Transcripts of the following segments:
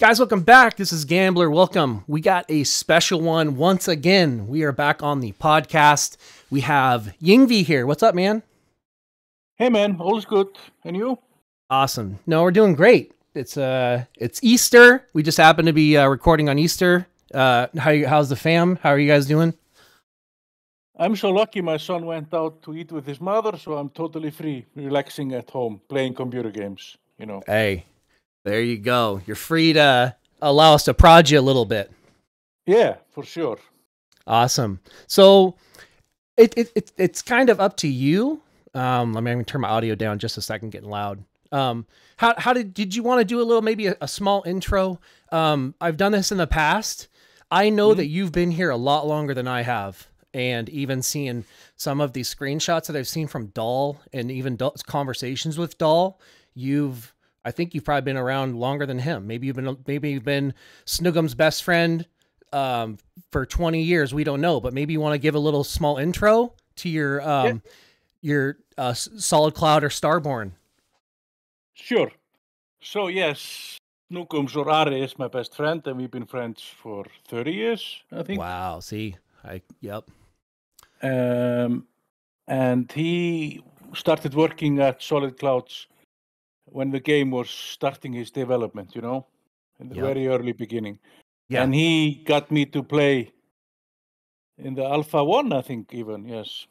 Guys, welcome back. This is Gambler. Welcome. We got a special one once again. We are back on the podcast. We have Yngvi here. What's up, man? Hey, man. All is good. And you? Awesome. No, we're doing great. It's uh, it's Easter. We just happen to be uh, recording on Easter. Uh, how how's the fam? How are you guys doing? I'm so lucky. My son went out to eat with his mother, so I'm totally free, relaxing at home, playing computer games. You know. Hey, there you go. You're free to allow us to prod you a little bit. Yeah, for sure. Awesome. So it, it, it it's kind of up to you. Um, let me turn my audio down just a second, getting loud. Um, how how did did you want to do a little maybe a, a small intro? Um, I've done this in the past. I know mm-hmm. that you've been here a lot longer than I have, and even seeing some of these screenshots that I've seen from Dahl and even conversations with Dahl, you've I think you've probably been around longer than him. Maybe you've been maybe you've been Snoogum's best friend um, for 20 years. We don't know, but maybe you want to give a little small intro to your um, yeah. your uh, Solid Cloud or Starborne. Sure. So yes, Snoogum Zorari is my best friend, and we've been friends for 30 years, I think. Wow. See, I yep. Um, and he started working at Solid Clouds when the game was starting his development, you know, in the yep. very early beginning. Yeah. And he got me to play in the Alpha 1, I think, even, yes.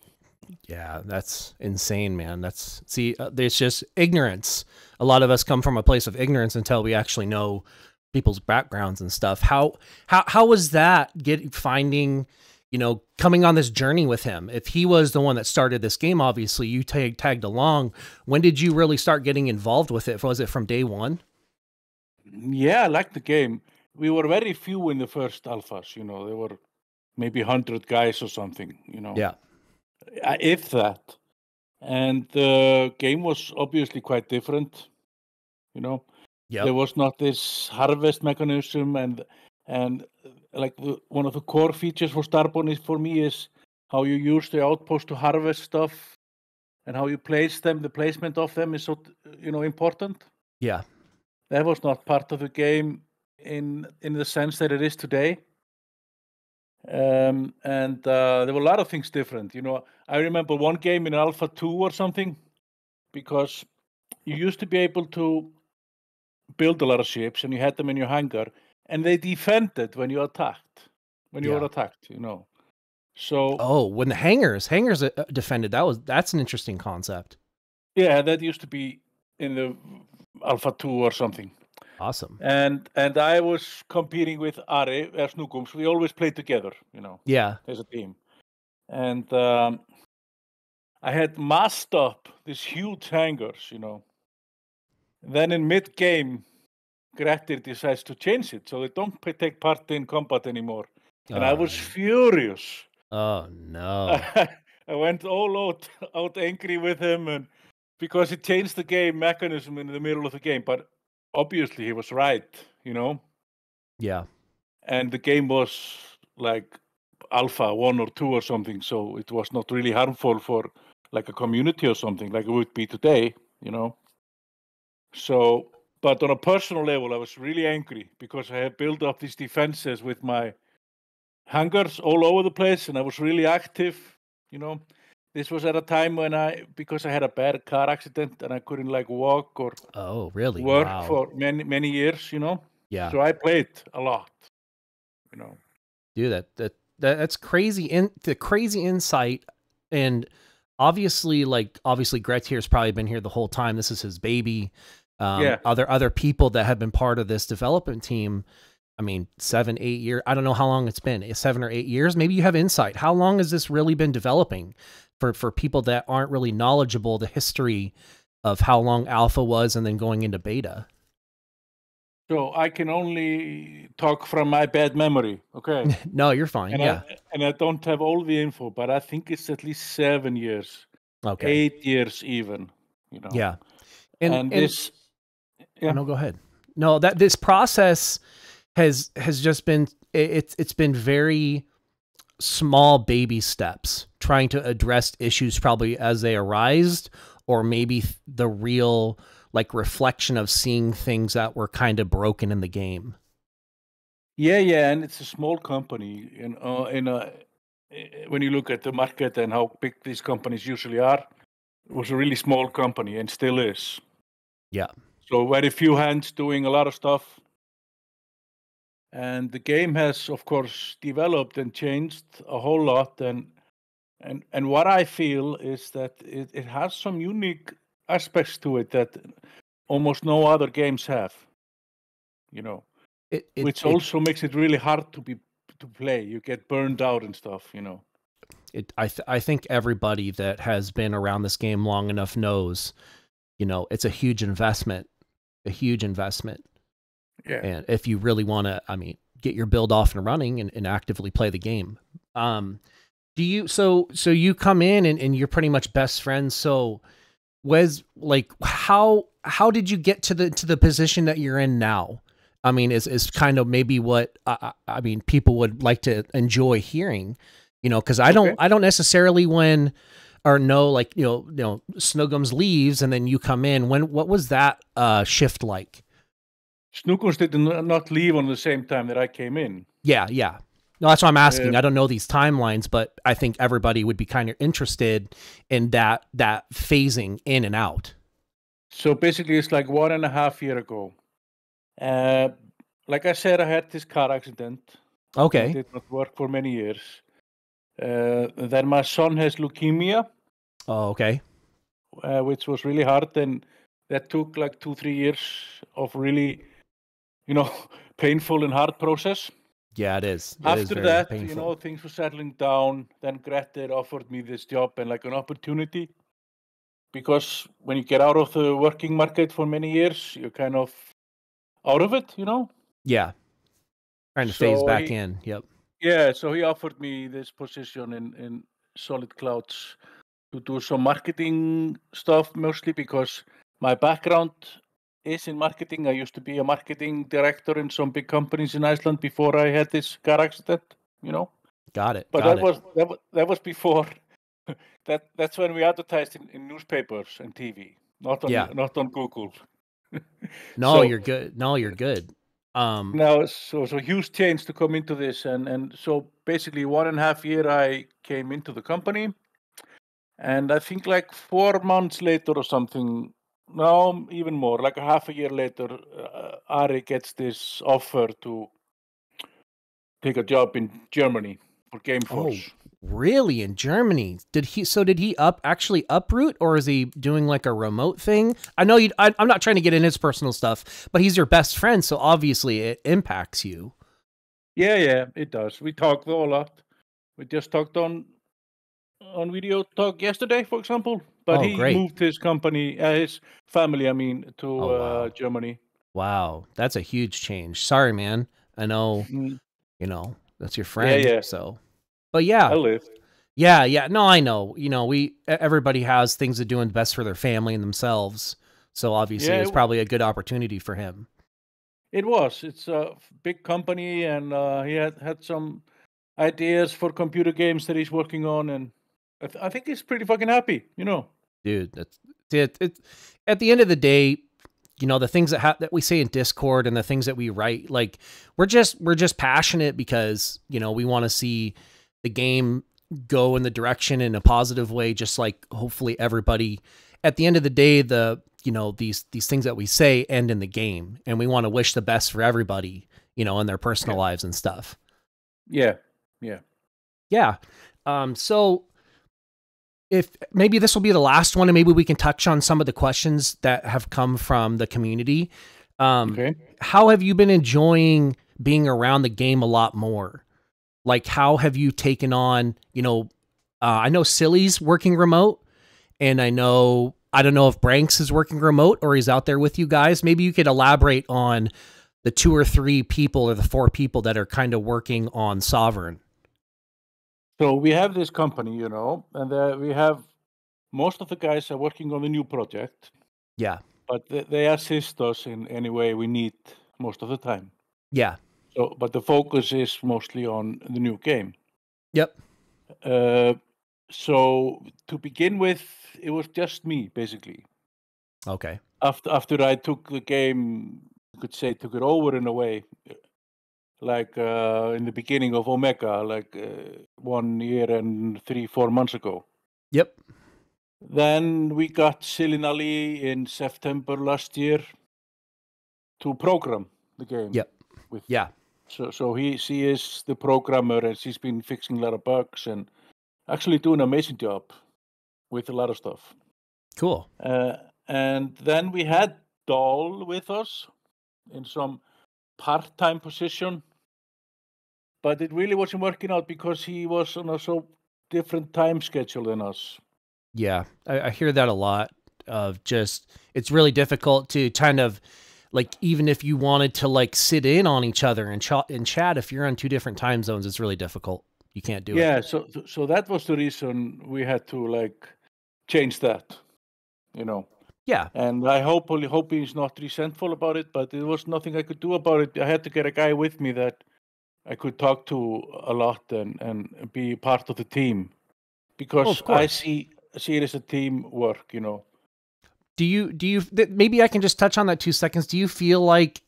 Yeah, that's insane, man. That's see, uh, it's just ignorance. A lot of us come from a place of ignorance until we actually know people's backgrounds and stuff. How how how was that get finding you know, coming on this journey with him. If he was the one that started this game, obviously you tag, tagged along. When did you really start getting involved with it? Was it from day one? Yeah, I liked the game. We were very few in the first alphas. You know, there were maybe hundred guys or something. You know, yeah, uh, if that. And the game was obviously quite different. You know, yep. there was not this harvest mechanism and and like the, one of the core features for Starborne is for me is how you use the outpost to harvest stuff and how you place them. The placement of them is so you know important. Yeah, that was not part of the game in in the sense that it is today. Um, and uh, there were a lot of things different. You know, I remember one game in Alpha Two or something because you used to be able to build a lot of ships and you had them in your hangar and they defended when you attacked when you yeah. were attacked you know. So oh when the hangers hangars uh, defended that was that's an interesting concept. Yeah that used to be in the alpha 2 or something. Awesome. And and i was competing with ari as nugums we always played together you know yeah. as a team. And um, i had masked up these huge hangers, you know. Then in mid game Grettir decides to change it, so they don't take part in combat anymore. And oh. I was oh. furious. Oh no! I went all out, out angry with him, and because he changed the game mechanism in the middle of the game. But obviously, he was right, you know. Yeah. And the game was like alpha one or two or something, so it was not really harmful for like a community or something like it would be today, you know. So but on a personal level, I was really angry because I had built up these defenses with my hangars all over the place, and I was really active. You know, this was at a time when I because I had a bad car accident and I couldn't like walk or oh really work wow. for many many years. You know, yeah. So I played a lot. You know, dude, that that, that that's crazy. In the crazy insight and obviously like obviously Grettir has probably been here the whole time. This is his baby um, yeah. other other people that have been part of this development team? I mean seven eight years i don't know how long it's been seven or eight years? Maybe you have insight. How long has this really been developing for for people that aren't really knowledgeable the history of how long alpha was and then going into beta? So i can only talk from my bad memory okay? No you're fine and yeah. I, and i don't have all the info but i think it's at least seven years okay. eight years even you know? Yeah. And, and, and this yeah. No, go ahead. No, that this process has has just been it's it's been very small baby steps trying to address issues probably as they arise or maybe the real like reflection of seeing things that were kind of broken in the game. Yeah, yeah, and it's a small company, and uh, in a, eh, when you look at the market and how big these companies usually are, it was a really small company and still is. Yeah. So very few hands doing a lot of stuff, and the game has, of course, developed and changed a whole lot. And and and what I feel is that it, it has some unique aspects to it that almost no other games have. You know, It, it, which also makes it really hard to be to play. You get burned out and stuff. You know. it I th- I think everybody that has been around this game long enough knows, you know, it's a huge investment, a huge investment. Yeah. And if you really want to, I mean, get your build off and running and, and actively play the game. Um, do you so so you come in and, and you're pretty much best friends. So was like how how did you get to the to the position that you're in now? I mean, is is kind of maybe what I, I mean people would like to enjoy hearing, you know, because I don't Okay. I don't necessarily when or no like you know you know Snuggums leaves and then you come in. When what was that uh shift like? Snookums did not leave on the same time that I came in. Yeah, yeah. No, that's why I'm asking. Yeah. I don't know these timelines, but I think everybody would be kind of interested in that that phasing in and out. So basically, it's like one and a half year ago. Uh, like I said, I had this car accident. Okay. It Okay. did not work for many years. Uh, then my son has leukemia, Oh, okay. uh, which was really hard, and that took like two, three years of really, you know, painful and hard process. Yeah, it is. It is After very that, painful. you know, things were settling down. Then Grettir offered me this job and like an opportunity. Because when you get out of the working market for many years, you're kind of out of it, you know? yeah. Trying to phase back in. Yep. Yeah, so he offered me this position in, in Solid Clouds to do some marketing stuff mostly because my background is in marketing. I used to be a marketing director in some big companies in Iceland before I had this car accident, you know? Got it. But got that it. was that was that was before. that that's when we advertised in, in newspapers and TV, not on Yeah. not on Google. no, so- you're good. No, you're good. Um Now, so so huge change to come into this, and and so basically one and a half year I came into the company, and I think like four months later or something, no, even more, like a half a year later, uh, Ari gets this offer to take a job in Germany for Gameforce. Really in Germany. Did he so did he up actually uproot or is he doing like a remote thing? I know you I, I'm not trying to get in his personal stuff, but he's your best friend, so obviously it impacts you. Yeah, yeah, it does. We talked a lot. We just talked on on video talk yesterday, for example. But Oh, he great. moved his company, uh, his family, I mean, to Oh, wow. uh, Germany. Wow, that's a huge change. Sorry, man. I know, Mm, you know, that's your friend. Yeah, yeah. So, but yeah, I live. yeah, yeah. No, I know. You know, we everybody has things to do and best for their family and themselves. So obviously, Yeah, it's it- probably a good opportunity for him. It was. It's a big company, and uh, he had had some ideas for computer games that he's working on, and I, th- I think he's pretty fucking happy. You know. dude that's it, it at the end of the day you know the things that ha- that we say in discord and the things that we write like we're just we're just passionate because you know we want to see the game go in the direction in a positive way just like hopefully everybody at the end of the day the you know these these things that we say end in the game and we want to wish the best for everybody you know in their personal Yeah. lives and stuff Yeah. yeah. Yeah. Um, so if maybe this will be the last one, and maybe we can touch on some of the questions that have come from the community. Um, Okay. How have you been enjoying being around the game a lot more? Like, how have you taken on, you know, uh, I know Silly's working remote, and I know, I don't know if Branks is working remote or he's out there with you guys. Maybe you could elaborate on the two or three people or the four people that are kind of working on Sovereign. So we have this company, you know, and uh, we have most of the guys are working on the new project, Yeah. but they, they assist us in any way we need most of the time. Yeah. So, but the focus is mostly on the new game. Yep. Uh, so to begin with, it was just me basically. Okay. after after I took the game, you could say took it over in a way, like uh, in the beginning of Omega, like uh, one year and three four months ago. Yep. Then we got Silinaly in September last year to program the game. Yep. With Yeah. So so he she is the programmer and she's been fixing a lot of bugs and actually doing an amazing job with a lot of stuff. Cool. Uh, and then we had Dahl with us in some part-time position, but it really wasn't working out because he was on a so different time schedule than us. Yeah, I, I hear that a lot. Of just, it's really difficult to kind of like even if you wanted to like sit in on each other and chat and chat, if you're on two different time zones, it's really difficult. You can't do it. yeah, so so that was the reason we had to like change that, you know. Yeah. And I hopefully hope he's not resentful about it, but there was nothing I could do about it. I had to get a guy with me that I could talk to a lot and, and be part of the team. Oh, because I see see it as a team work, you know. Do you do you maybe I can just touch on that two seconds? Do you feel like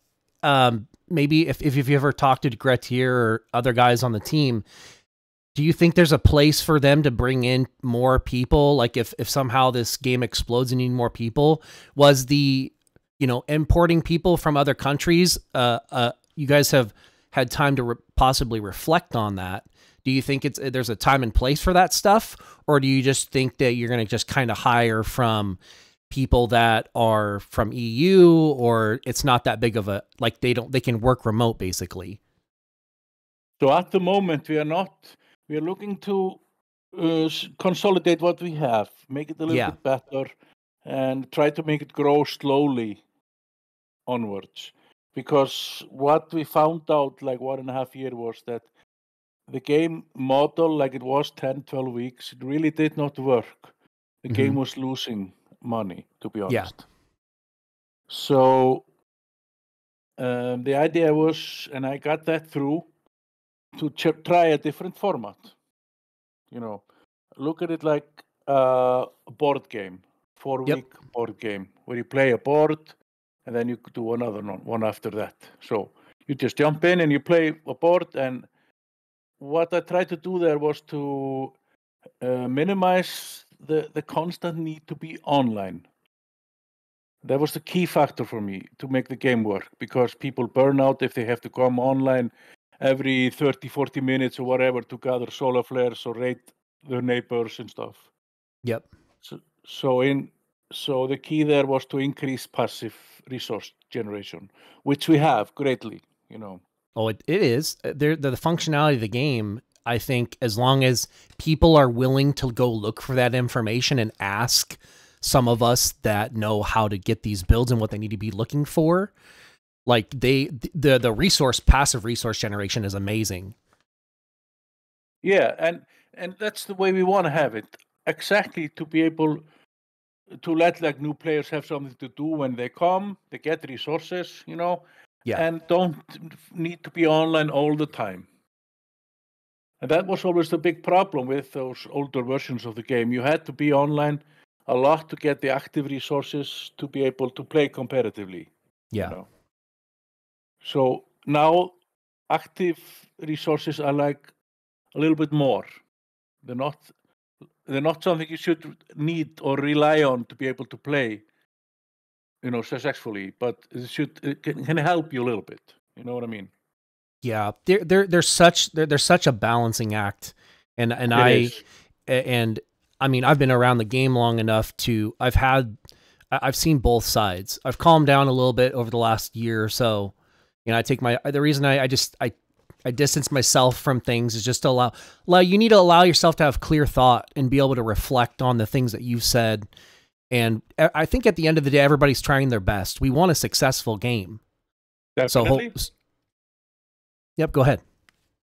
um maybe if if you've ever talked to Grettir or other guys on the team, do you think there's a place for them to bring in more people? Like if if somehow this game explodes and you need more people, was the you know importing people from other countries? Uh, uh, you guys have had time to re- possibly reflect on that. Do you think it's there's a time and place for that stuff, or do you just think that you're going to just kind of hire from people that are from EU, or it's not that big of a like they don't they can work remote basically? So at the moment we are not we are looking to uh, consolidate what we have, make it a little Yeah. bit better, and try to make it grow slowly onwards. Because what we found out like one and a half year was that the game model, like it was 10, 12 weeks, it really did not work. The game was losing money, to be honest. Yeah. So um, the idea was, and I got that through, to ch- try a different format. You know, look at it like uh, a board game, four Yep. week board game, where you play a board and then you do another one, one after that. So you just jump in and you play a board. And what I tried to do there was to uh, minimize the, the constant need to be online. That was the key factor for me to make the game work because people burn out if they have to come online every 30, 40 minutes or whatever to gather solar flares or raid their neighbors and stuff. Yep. So, so in so the key there was to increase passive resource generation, which we have greatly, you know. Oh, it, it is. Uh, There, the, the functionality of the game. I think as long as people are willing to go look for that information and ask some of us that know how to get these builds and what they need to be looking for, like they the the resource passive resource generation is amazing. Yeah, and and that's the way we want to have it. Exactly to be able to let like new players have something to do when they come, they get resources, you know, Yeah. and don't need to be online all the time. And that was always the big problem with those older versions of the game. You had to be online a lot to get the active resources to be able to play competitively. Yeah. You know? So now active resources are like a little bit more. They're not they're not something you should need or rely on to be able to play, you know, successfully, but it should it can, can help you a little bit. You know what I mean? Yeah. There there there's such there, there's such a balancing act. And and It I is. and I mean, I've been around the game long enough to I've had I've seen both sides. I've calmed down a little bit over the last year or so. You know, I take my the reason I, I just I I distance myself from things is just to allow allow you need to allow yourself to have clear thought and be able to reflect on the things that you've said. And I think at the end of the day, everybody's trying their best. We want a successful game. So, Definitely. hope, yep, go ahead.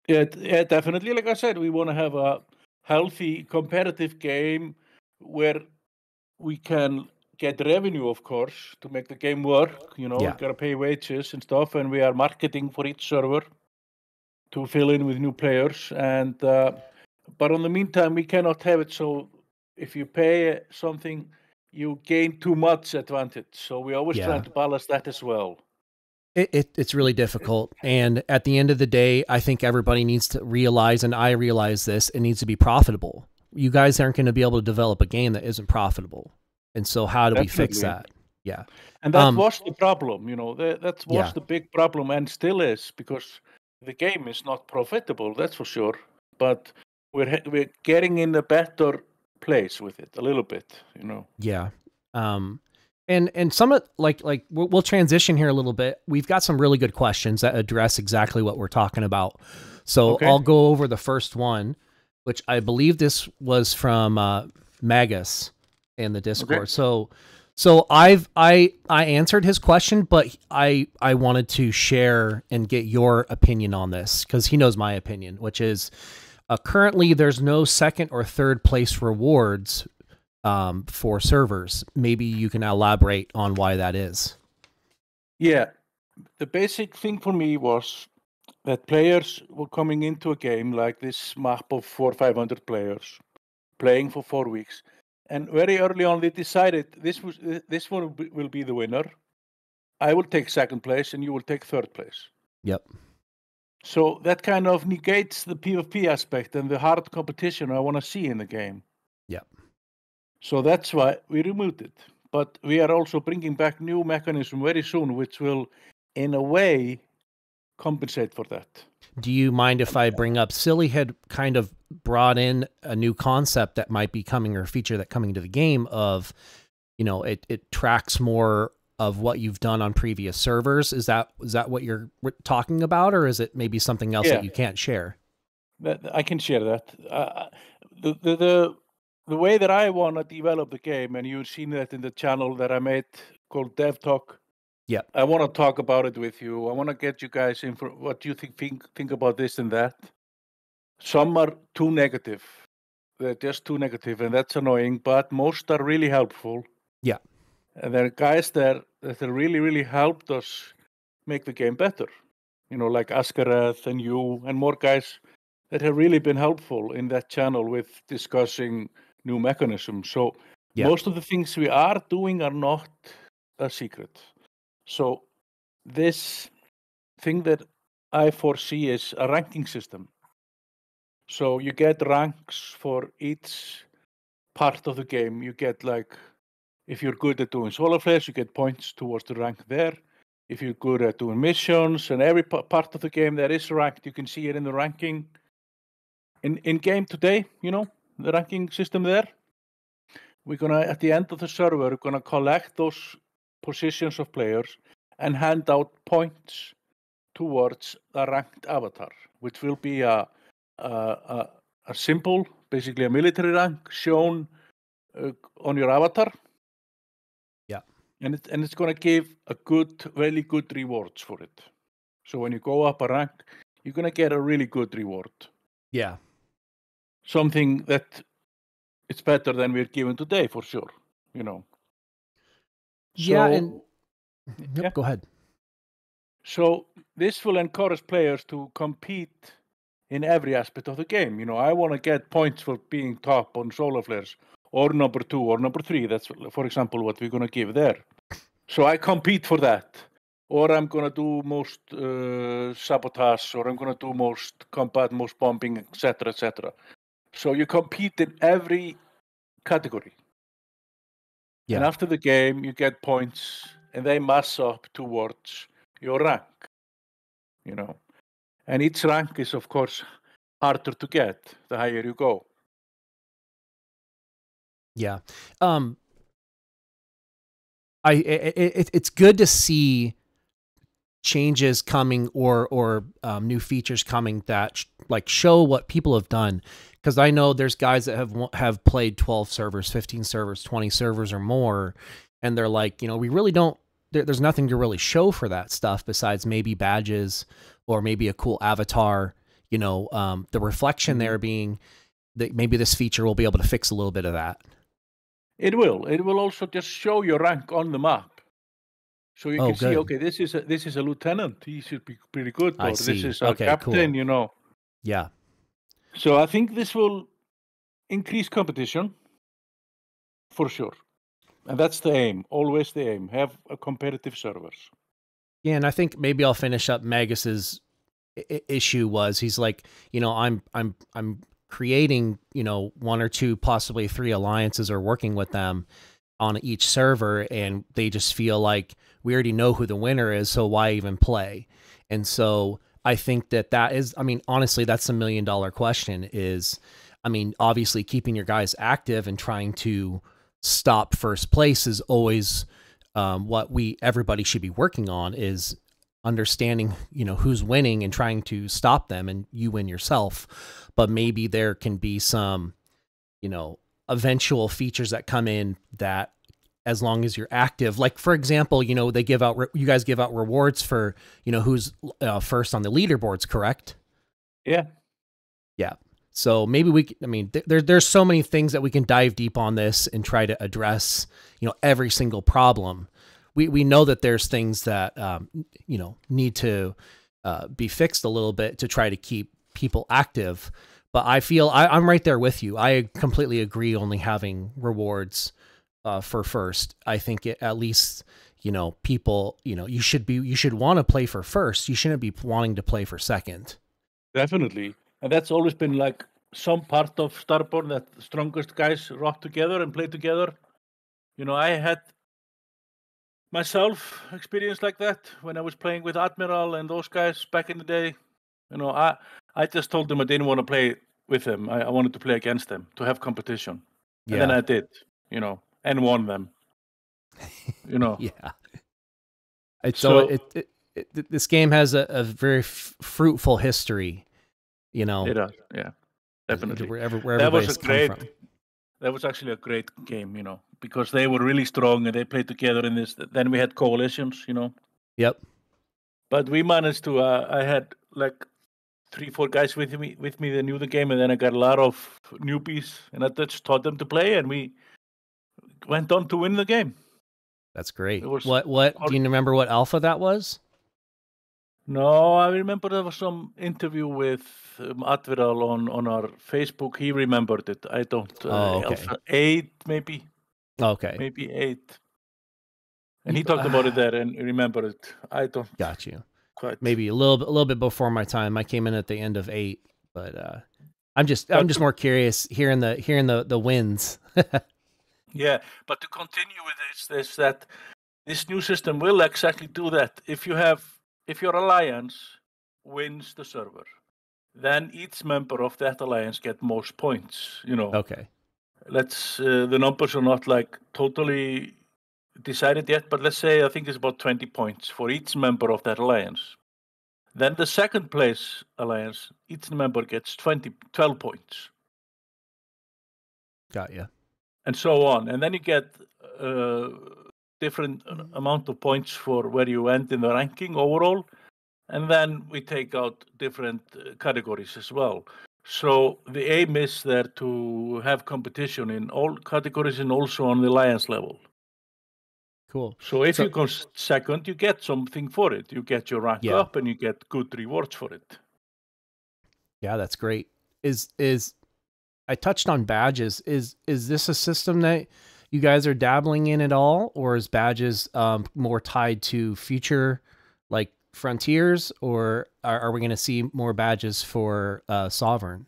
Yeah, yeah, definitely. Like I said, we want to have a healthy, competitive game where we can get revenue, of course, to make the game work. You know, Yeah. we gotta pay wages and stuff, and we are marketing for each server to fill in with new players. And uh, but on the meantime, we cannot have it so if you pay something, you gain too much advantage. So we always Yeah. try to balance that as well. It, it it's really difficult, and at the end of the day, I think everybody needs to realize, and I realize this, it needs to be profitable. You guys aren't going to be able to develop a game that isn't profitable, and so how do we fix that? Yeah, And that Um, was the problem, you know, that, that was Yeah. the big problem and still is because the game is not profitable, that's for sure. But we're we're getting in a better place with it a little bit, you know. yeah. Um, and and some of like like we'll, we'll transition here a little bit. We've got some really good questions that address exactly what we're talking about. So Okay. I'll go over the first one, which I believe this was from uh, Magus in the Discord. So so I've I I answered his question, but I I wanted to share and get your opinion on this because he knows my opinion, which is uh, currently there's no second or third place rewards um, for servers. Maybe you can elaborate on why that is. Yeah, the basic thing for me was that players were coming into a game like this map of four, five hundred players, playing for four weeks, and very early on they decided this was this one will be, will be the winner. I will take second place, and you will take third place. Yep. So that kind of negates the PvP aspect and the hard competition I want to see in the game. Yep. So that's why we removed it. But we are also bringing back new mechanism very soon, which will, in a way, compensate for that. Do you mind if I bring up Silly had kind of brought in a new concept that might be coming or feature that coming to the game of, you know, it it tracks more of what you've done on previous servers. Is that is that what you're talking about, or is it maybe something else Yeah. that you can't share? I can share that. Uh, the, the the the way that I want to develop the game, and you've seen that in the channel that I made called Dev Talk. Yeah, I want to talk about it with you. I want to get you guys in for what you think think think about this and that. Some are too negative. They're just too negative, and that's annoying. But most are really helpful. Yeah. And there are guys there that have really, really helped us make the game better. You know, like Askareth and you, and more guys that have really been helpful in that channel with discussing new mechanisms. So Yeah. most of the things we are doing are not a secret. So this thing that I foresee is a ranking system. So you get ranks for each part of the game. You get like if you're good at doing solar flares, you get points towards the rank there. If you're good at doing missions and every pa- part of the game that is ranked, you can see it in the ranking. In in game today, you know, the ranking system there. We're gonna at the end of the server, we're gonna collect those positions of players and hand out points towards a ranked avatar, which will be a a, a, a simple, basically a military rank shown uh, on your avatar. Yeah. And it, and it's going to give a good, really good rewards for it. So when you go up a rank, you're going to get a really good reward. Yeah. Something that it's better than we're given today for sure. You know. Yeah, So- and yep, yeah. go ahead. So this will encourage players to compete in every aspect of the game. You know, I want to get points for being top on solar flares, or number two, or number three. That's, for example, what we're going to give there. So I compete for that, or I'm going to do most uh, sabotage, or I'm going to do most combat, most bombing, etc., etc. So you compete in every category. And after the game, you get points, and they mass up towards your rank. You know, and each rank is, of course, harder to get the higher you go. Yeah. Um I it, it, it's good to see changes coming or or um, new features coming that sh- like show what people have done because I know there's guys that have have played 12 servers, 15 servers, 20 servers or more and they're like, you know, we really don't there, there's nothing to really show for that stuff besides maybe badges or maybe a cool avatar, you know, um the reflection Mhm. there being that maybe this feature will be able to fix a little bit of that. It will. It will also just show your rank on the map, so you Oh, can see. Okay, this is a, this is a lieutenant. He should be pretty good. I Or this see. is a Okay, captain. cool. You know. Yeah. So I think this will increase competition for sure. And that's the aim, always the aim. Have a competitive servers. Yeah, and I think maybe I'll finish up Magus's issue was he's like, you know, I'm I'm I'm creating, you know, one or two, possibly three alliances or working with them on each server, and they just feel like we already know who the winner is, so why even play? And so I think that that is, I mean, honestly, that's a million dollar question. Is, I mean, obviously keeping your guys active and trying to stop first place is always um, what we everybody should be working on is understanding you know who's winning and trying to stop them and you win yourself but maybe there can be some you know eventual features that come in that as long as you're active like for example you know they give out you guys give out rewards for you know who's uh, first on the leaderboards correct yeah yeah so maybe we, I mean, th- there, there's so many things that we can dive deep on this and try to address, you know, every single problem. We we know that there's things that um, you know need to uh, be fixed a little bit to try to keep people active. But I feel I, I'm right there with you. I completely agree. Only having rewards uh, for first, I think it, at least you know people you know you should be you should want to play for first. You shouldn't be wanting to play for second. Definitely and that's always been like some part of Starborne that the strongest guys rock together and play together. You know, I had myself experience like that when I was playing with Admiral and those guys back in the day. You know, I I just told them I didn't want to play with them. I, I wanted to play against them to have competition. Yeah. And then I did, you know, and won them. You know. yeah. It's so, it, it, it, this game has a, a very f- fruitful history you know, it does. Yeah, definitely. Wherever, where that was a great. That was actually a great game, you know, because they were really strong and they played together in this. Then we had coalitions, you know. Yep. But we managed to. Uh, I had like three, four guys with me with me that knew the game, and then I got a lot of newbies, and I just taught them to play, and we went on to win the game. That's great. What what do you remember? What alpha that was? No, I remember there was some interview with um, Admiral on, on our Facebook. He remembered it. I don't. Uh, oh, okay. Alpha eight, maybe. Okay. Maybe eight. And he talked about it there and remembered it. I don't. Got you. Quite. Maybe a little, bit, a little bit before my time. I came in at the end of eight, but uh, I'm just, I'm just more curious hearing the hearing the the wins. yeah, but to continue with this, this that this new system will exactly do that. If you have if your alliance wins the server, then each member of that alliance get most points. You know. Okay. Let's uh, the numbers are not like totally decided yet, but let's say I think it's about 20 points for each member of that alliance. Then the second place alliance, each member gets 20, 12 points. Got you. And so on, and then you get uh, different mm-hmm. amount of points for where you end in the ranking overall. And then we take out different uh, categories as well. So the aim is there to have competition in all categories and also on the alliance level. Cool. So if so, you come second you get something for it. You get your rank yeah. up and you get good rewards for it. Yeah that's great. Is is i touched on badges is is this a system that you guys are dabbling in at all, or is badges um, more tied to future like frontiers, or are, are we going to see more badges for uh, sovereign?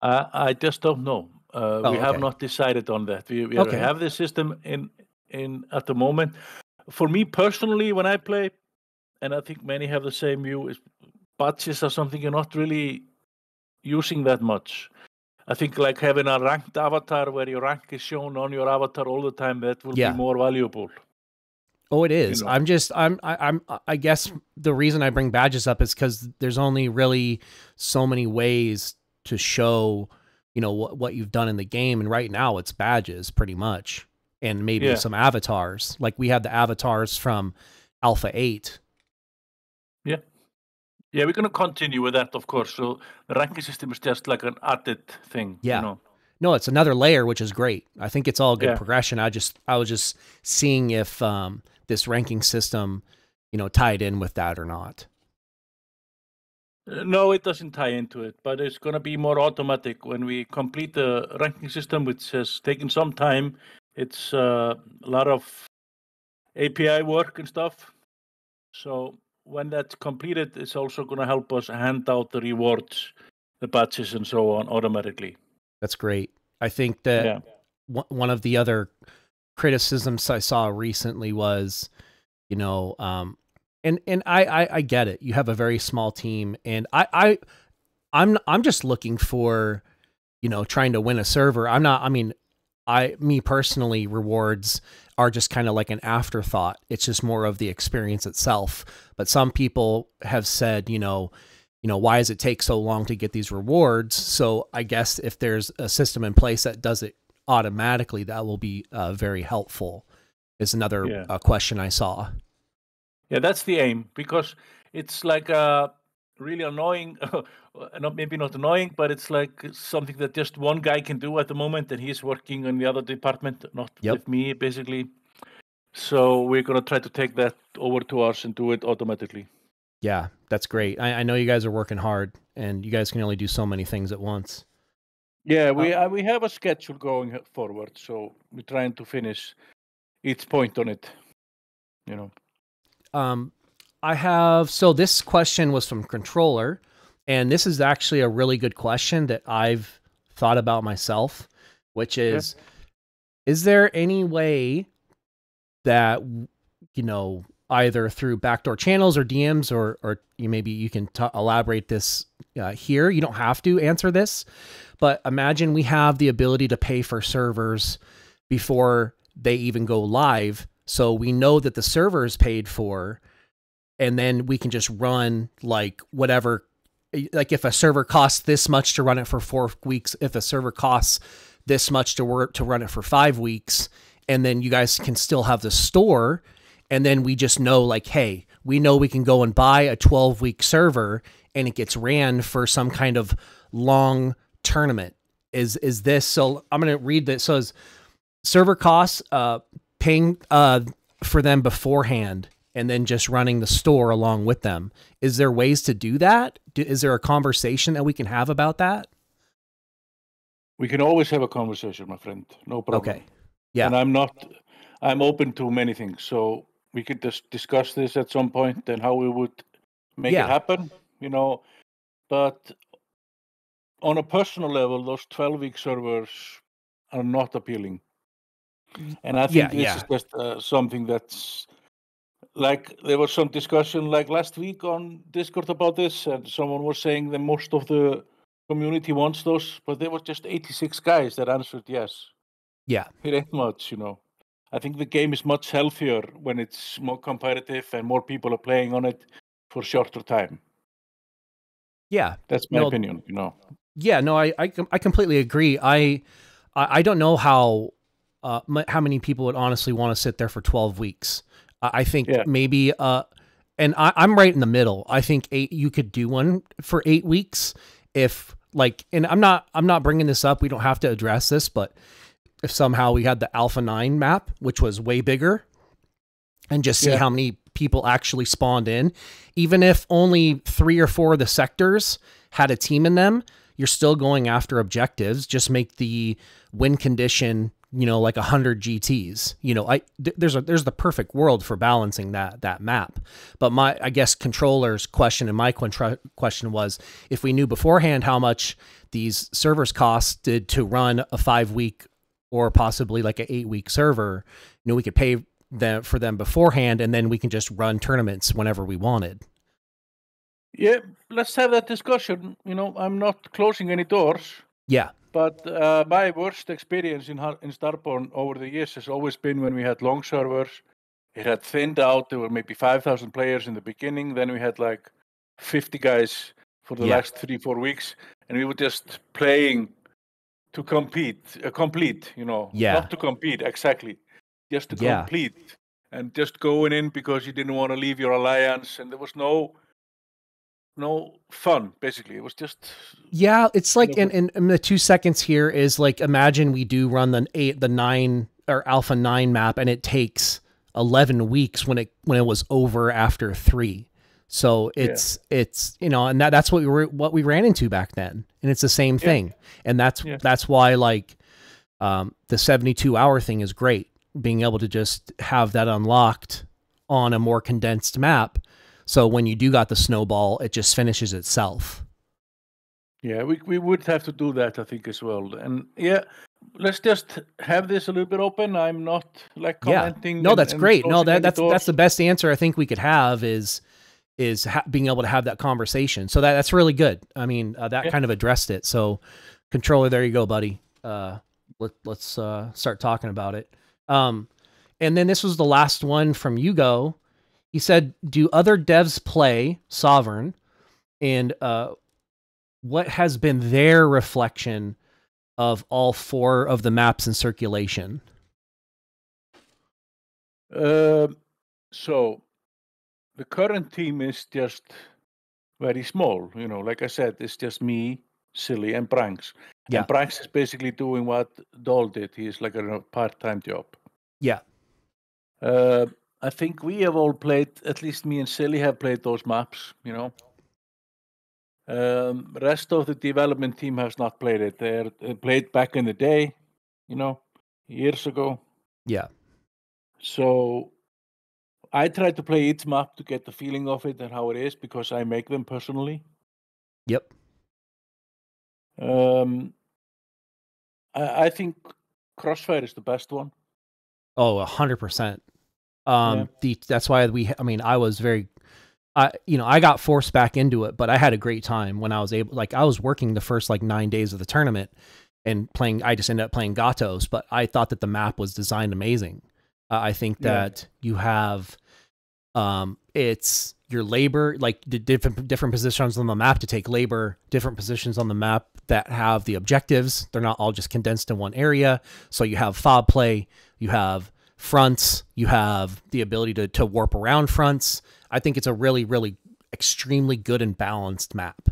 Uh, I just don't know. Uh, oh, we have not decided on that. We, we okay. have the system in in at the moment. For me personally, when I play, and I think many have the same view, is badges are something you're not really using that much. I think like having a ranked avatar where your rank is shown on your avatar all the time that will yeah. be more valuable. Oh, it is. You know? I'm just I'm I, I'm I guess the reason I bring badges up is because there's only really so many ways to show you know what what you've done in the game, and right now it's badges pretty much, and maybe yeah. some avatars. Like we had the avatars from Alpha Eight. Yeah. We're going to continue with that, of course. So the ranking system is just like an added thing. Yeah. You know? No, it's another layer, which is great. I think it's all good yeah. progression. I just, I was just seeing if um, this ranking system, you know, tied in with that or not. Uh, no, it doesn't tie into it, but it's going to be more automatic when we complete the ranking system, which has taken some time. It's uh, a lot of API work and stuff. So when that's completed, it's also going to help us hand out the rewards, the badges, and so on automatically. That's great. I think that Yeah. one one of the other criticisms I saw recently was, you know, um, and and I, I I get it. You have a very small team, and I I I'm I'm just looking for, you know, trying to win a server. I'm not. I mean, I me personally rewards are just kind of like an afterthought. It's just more of the experience itself. But some people have said, you know, you know, why does it take so long to get these rewards? So I guess if there's a system in place that does it automatically, that will be uh, very helpful. Is another Yeah. uh, question I saw. Yeah, that's the aim because it's like a really annoying. not maybe not annoying, but it's like something that just one guy can do at the moment, and he's working in the other department, not Yep. with me, basically. So we're gonna try to take that over to us and do it automatically. Yeah, that's great. I, I know you guys are working hard, and you guys can only do so many things at once. Yeah, we uh, we have a schedule going forward, so we're trying to finish each point on it. You know. Um, I have so this question was from controller, and this is actually a really good question that I've thought about myself, which is, is there any way that you know either through backdoor channels or DMs or or you maybe you can t- elaborate this uh, here. You don't have to answer this, but imagine we have the ability to pay for servers before they even go live, so we know that the server is paid for, and then we can just run like whatever. Like if a server costs this much to run it for four weeks, if a server costs this much to work to run it for five weeks, and then you guys can still have the store and then we just know like hey we know we can go and buy a 12 week server and it gets ran for some kind of long tournament. Is is this so i'm to read this. So server costs uh paying uh for them beforehand and then just running the store along with them is there ways to do that Do, is there a conversation that we can have about that We can always have a conversation, my friend. No problem. okay yeah And I'm not. I'm open to many things, so we could just discuss this at some point and how we would make Yeah. it happen. You know, but on a personal level, those 12 week servers are not appealing. And I think Yeah, this yeah. is just uh, something that's like there was some discussion like last week on Discord about this, and someone was saying that most of the community wants those, but there was just 86 guys that answered yes. yeah It ain't much, you know. I think the game is much healthier when it's more competitive and more people are playing on it for shorter time. yeah That's my No, opinion, you know. Yeah, no, I I, I completely agree. I I, don't know how uh how many people would honestly want to sit there for twelve weeks. I think Yeah. maybe uh, and I, I'm right in the middle. I think eight you could do one for eight weeks if like, and I'm not I'm not bringing this up. We don't have to address this, but if somehow we had the Alpha Nine map, which was way bigger, and just see Yeah. how many people actually spawned in, even if only three or four of the sectors had a team in them, you're still going after objectives. Just make the win condition, you know, like 100 GTs. You know, I th- there's a there's the perfect world for balancing that that map. But my I guess controller's question and my question was if we knew beforehand how much these servers costed to run a 5 week or possibly like an 8 week server, you know, we could pay them for them beforehand and then we can just run tournaments whenever we wanted. Yeah, let's have that discussion. You know, I'm not closing any doors, Yeah. But uh, my worst experience in in Starborne over the years has always been when we had long servers. It had thinned out. There were maybe 5,000 players in the beginning. Then we had like 50 guys for the Yeah. last three, four weeks. And we were just playing to compete, uh, complete, you know. Yeah. Not to compete, exactly. Just to Yeah. complete. And just going in because you didn't want to leave your alliance. And there was no no fun, basically. It was just Yeah, it's like in, in, in the two seconds here is like imagine we do run the eight the nine or alpha nine map and it takes eleven weeks when it when it was over after three. So it's it's you know, and that that's what we were what we ran into back then. And it's the same Yeah. thing. And that's Yeah. that's why like um, the 72 hour thing is great. Being able to just have that unlocked on a more condensed map. So when you do got the snowball, it just finishes itself. Yeah, we we would have to do that, I think, as well. And yeah, let's just have this a little bit open. I'm not like commenting. Yeah. No, that's and great. No, that that's that's the best answer I think we could have is is ha- being able to have that conversation. So that that's really good. I mean, uh, that Yeah. kind of addressed it. So controller, there you go, buddy. Uh, let let's uh, start talking about it. Um, and then this was the last one from Hugo. He said, "Do other devs play Sovereign, and uh, what has been their reflection of all four of the maps in circulation?" Um, so the current team is just very small. You know, like I said, it's just me, Silly, and Branks. Yeah. And Branks is basically doing what Dol did. He's like a part-time job. Yeah. Uh, I think we have all played. At least me and Silly have played those maps. You know. Um, rest of the development team has not played it. They're, they played back in the day, you know, years ago. Yeah. So I try to play each map to get the feeling of it and how it is because I make them personally. Yep. Um, I, I think Crossfire is the best one. Oh, a hundred percent. Um, Yeah. the that's why we. I mean, I was very, I you know, I got forced back into it, but I had a great time when I was able. Like, I was working the first like nine days of the tournament and playing. I just ended up playing Gatos, but I thought that the map was designed amazing. Uh, I think Yeah. that you have, um, it's your labor like the different different positions on the map to take labor, different positions on the map that have the objectives. They're not all just condensed in one area. So you have fob play, you have fronts, you have the ability to to warp around fronts. I think it's a really really extremely good and balanced map.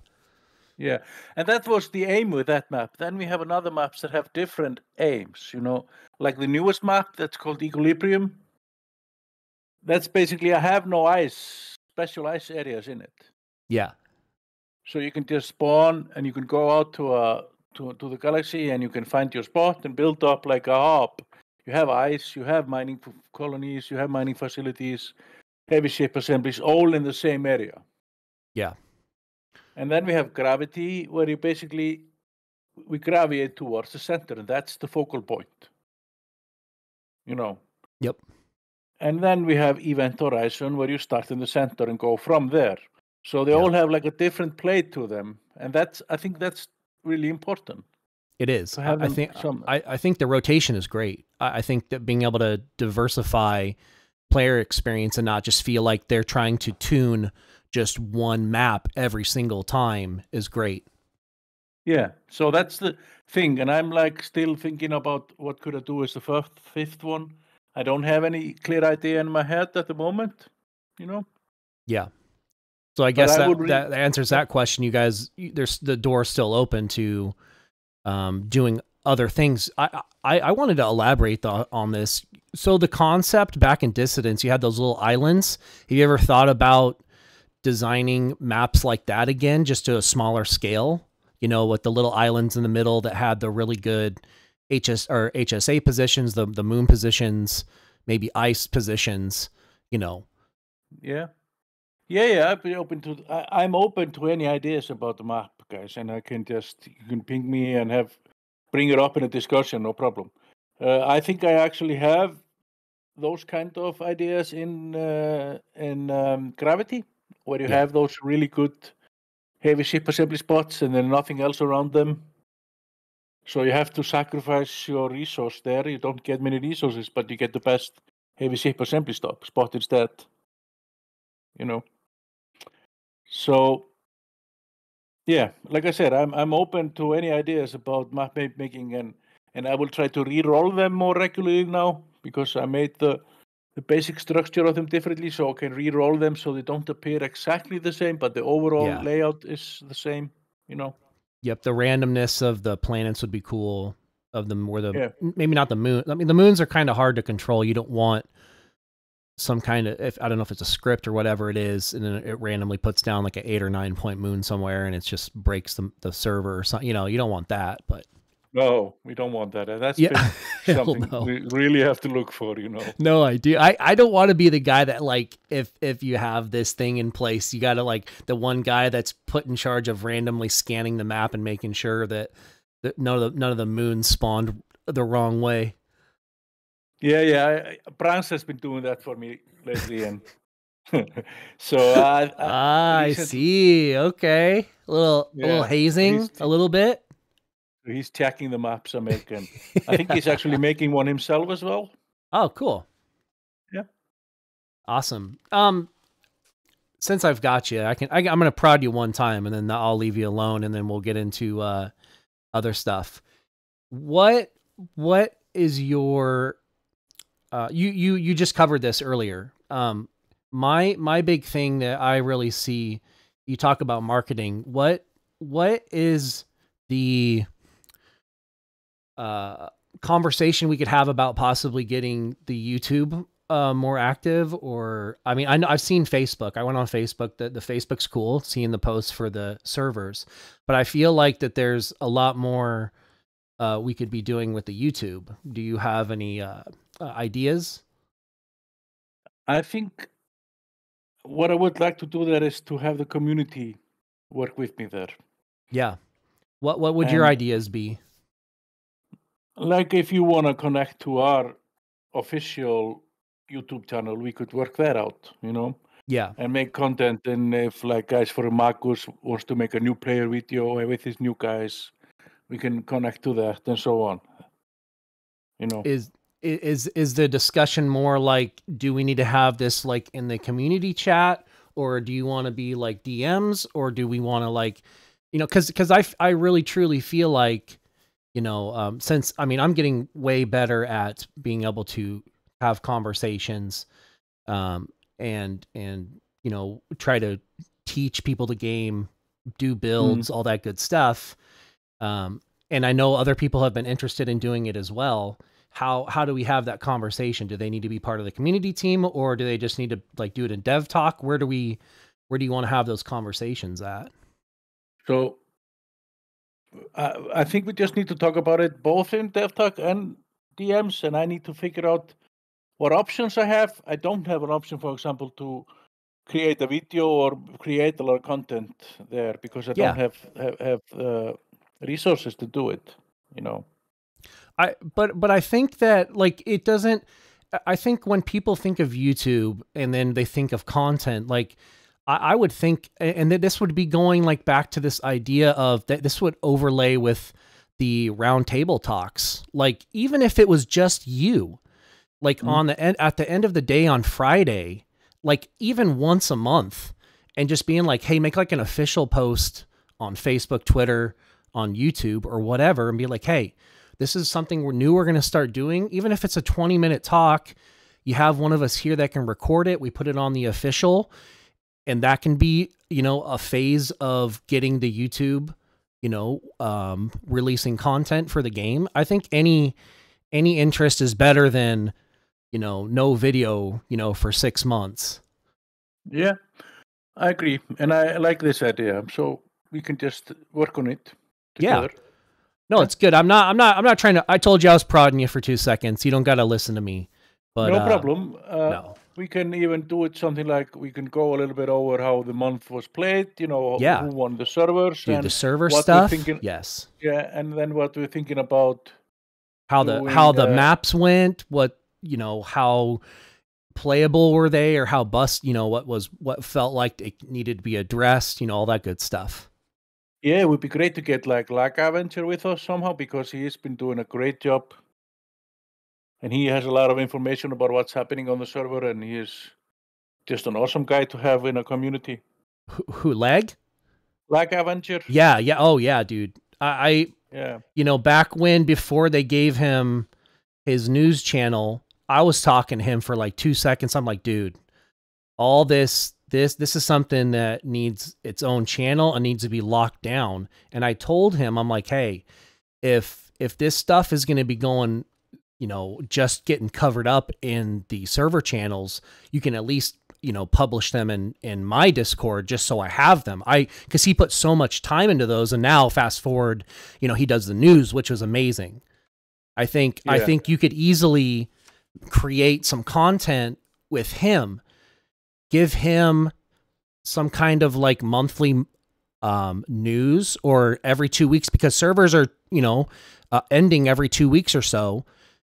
Yeah, and that was the aim with that map. Then we have another maps that have different aims. You know, like the newest map that's called Equilibrium. That's basically I have no ice, special ice areas in it. Yeah. So you can just spawn and you can go out to a to to the galaxy and you can find your spot and build up like a hub. You have ice, you have mining f- colonies, you have mining facilities, heavy ship assemblies, all in the same area. Yeah. And then we have gravity, where you basically we gravitate towards the center, and that's the focal point. You know. Yep. And then we have event horizon, where you start in the center and go from there. So they Yeah. all have like a different play to them, and that's I think that's really important. It is. I, I think I, I think the rotation is great. I, I think that being able to diversify player experience and not just feel like they're trying to tune just one map every single time is great. Yeah. So that's the thing, and I'm like still thinking about what could I do as the first, fifth one. I don't have any clear idea in my head at the moment. You know. Yeah. So I guess that, that answers that question. You guys, there's the door still open to um, doing other things. I, I I wanted to elaborate the, on this. So the concept back in Dissidence, you had those little islands. Have you ever thought about designing maps like that again, just to a smaller scale? You know, with the little islands in the middle that had the really good HS or HSA positions, the the moon positions, maybe ice positions. You know, Yeah. Yeah, yeah, I'd be open to. I, I'm open to any ideas about the map, guys, and I can just you can ping me and have bring it up in a discussion, no problem. Uh, I think I actually have those kind of ideas in uh, in um, Gravity, where you Yeah. have those really good heavy ship assembly spots, and then nothing else around them. So you have to sacrifice your resource there. You don't get many resources, but you get the best heavy ship assembly stop spot instead. You know. So yeah, like I said, I'm I'm open to any ideas about map making and and I will try to re-roll them more regularly now because I made the the basic structure of them differently so I can re-roll them so they don't appear exactly the same, but the overall Yeah. layout is the same, you know. Yep, the randomness of the planets would be cool. Of them, where the Yeah. maybe not the moon. I mean, the moons are kind of hard to control. You don't want some kind of if I don't know if it's a script or whatever it is, and then it randomly puts down like an eight or nine point moon somewhere, and it just breaks the the server or something. You know, you don't want that. But No, we don't want that. That's Yeah. something no. we really have to look for, you know. No, I do. I, I don't want to be the guy that like if if you have this thing in place, you got to like the one guy that's put in charge of randomly scanning the map and making sure that, that none of the none of the moons spawned the wrong way. Yeah, yeah. I- I- Brans has been doing that for me lately, and so uh, Ah, I see. Okay, a little a little hazing, a little bit. he's checking the maps I make, and I think he's actually making one himself as well. Oh, cool. Yeah. Awesome. Um, since I've got you, I can. I, I'm going to prod you one time, and then I'll leave you alone, and then we'll get into uh, other stuff. What What is your? Uh, you you you just covered this earlier. Um, my my big thing that I really see. You talk about marketing. What What is the uh conversation we could have about possibly getting the YouTube uh, more active or I mean I know I've seen Facebook. I went on Facebook. The the Facebook's cool, seeing the posts for the servers, but I feel like that there's a lot more uh, we could be doing with the YouTube. Do you have any uh, ideas? I think what I would like to do there is to have the community work with me there. Yeah. What what would your ideas be? Like if you want to connect to our official YouTube channel, we could work that out, you know, Yeah. and make content. And if like guys for Marcus wants to make a new player video with his new guys, we can connect to that and so on. You know, is is is the discussion more like do we need to have this like in the community chat? Or do you want to be like DMs or do we want to like you know cuz cuz I I really truly feel like you know um since I mean I'm getting way better at being able to have conversations um and and you know try to teach people the game do builds all that good stuff. Um and I know other people have been interested in doing it as well. How how do we have that conversation? Do they need to be part of the community team, or do they just need to like do it in Dev Talk? Where do we where do you want to have those conversations at? so I, I think we just need to talk about it both in dev talk and DMs, and I need to figure out what options I have. I don't have an option, for example, to create a video or create a lot of content there because I Yeah. don't have have, have uh, resources to do it. You know. I but but I think that like it doesn't. I- think when people think of YouTube and then they think of content, like I, I would think, and that this would be going like back to this idea of that this would overlay with the roundtable talks. Like even if it was just you, like Mhm. on the end at the end of the day on Friday, like even once a month, and just being like, hey, make like an official post on Facebook, Twitter, on YouTube, or whatever, and be like, hey, this is something we're new we're going to start doing even if it's a 20 minute talk you have one of us here that can record it we put it on the official and that can be you know a phase of getting the youtube you know um releasing content for the game i think any any interest is better than you know no video you know for 6 months Yeah, I agree, and I like this idea. So we can just work on it Yeah. No it's good i'm not i'm not i'm not trying to i told you i was prodding you for 2 seconds you don't got to listen to me but no uh, problem. Uh, no We can even do it something like we can go a little bit over how the month was played. You know, Yeah. who won the servers, Dude, and the server what stuff thinking- yes yeah, and then what we're thinking about. how the doing, how the uh, maps went what you know how playable were they or how bust you know what was what felt like it needed to be addressed you know all that good stuff Yeah, it would be great to get like Lag Avenger with us somehow because he has been doing a great job, and he has a lot of information about what's happening on the server, and he is just an awesome guy to have in a community. who, who leg Lag Avenger. yeah yeah oh yeah dude I, I Yeah. you know back when before they gave him his news channel i was talking to him for like two seconds i'm like dude all this this this is something that needs its own channel and needs to be locked down. And i told him i'm like hey if if this stuff is going to be going you know, just getting covered up in the server channels, you can at least you know publish them in in my discord just so i have them. I because he put so much time into those and now fast forward you know he does the news which was amazing. I think i think you could easily create some content with him give him some kind of like monthly um news or every two weeks because servers are you know uh, ending every two weeks or so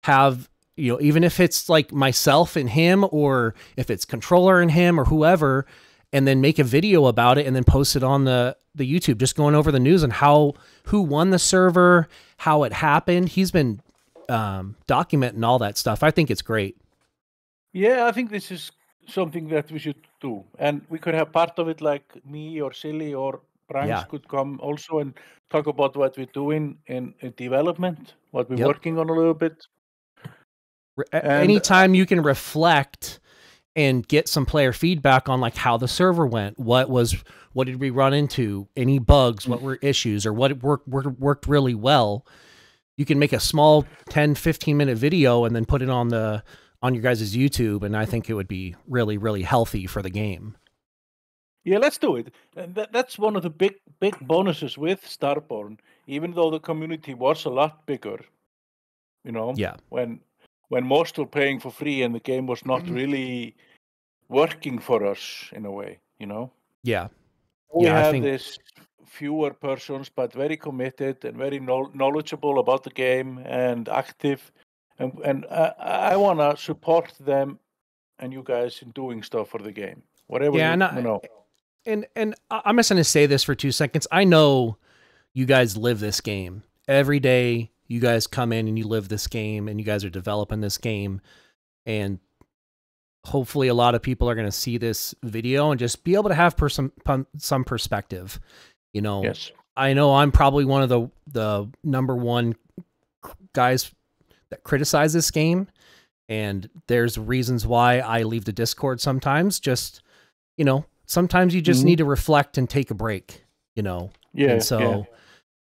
have you know even if it's like myself and him or if it's controller and him or whoever and then make a video about it and then post it on the the youtube just going over the news and how who won the server how it happened. He's been um documenting all that stuff. I think it's great. Yeah, I think this is something that we should do, and we could have part of it like me or Silly or Branks Yeah. could come also and talk about what we're doing in, in development, what we're Yep. working on a little bit. And- anytime you can reflect and get some player feedback on like how the server went what was what did we run into any bugs what were issues or what worked worked, worked really well you can make a small 10 15 minute video and then put it on the on your guys' youtube and i think it would be really really healthy for the game Yeah, let's do it. And that, that's one of the big big bonuses with Starborne. Even though the community was a lot bigger, you know, yeah when when most were paying for free and the game was not mm. really working for us in a way, you know. yeah We Yeah, I have think- this fewer persons, but very committed and very knowledgeable about the game and active. And and I, I want to support them and you guys in doing stuff for the game, whatever Yeah, you, and I- you know. and and I'm just going to say this for two seconds. I know you guys live this game every day. You guys come in and you live this game, and you guys are developing this game, and hopefully, a lot of people are going to see this video and just be able to have per- some some perspective. You know, Yes. I know I'm probably one of the the number one guys that criticize this game, and there's reasons why I leave the Discord sometimes. Just you know, sometimes you just Mhm. need to reflect and take a break. You know, Yeah. and so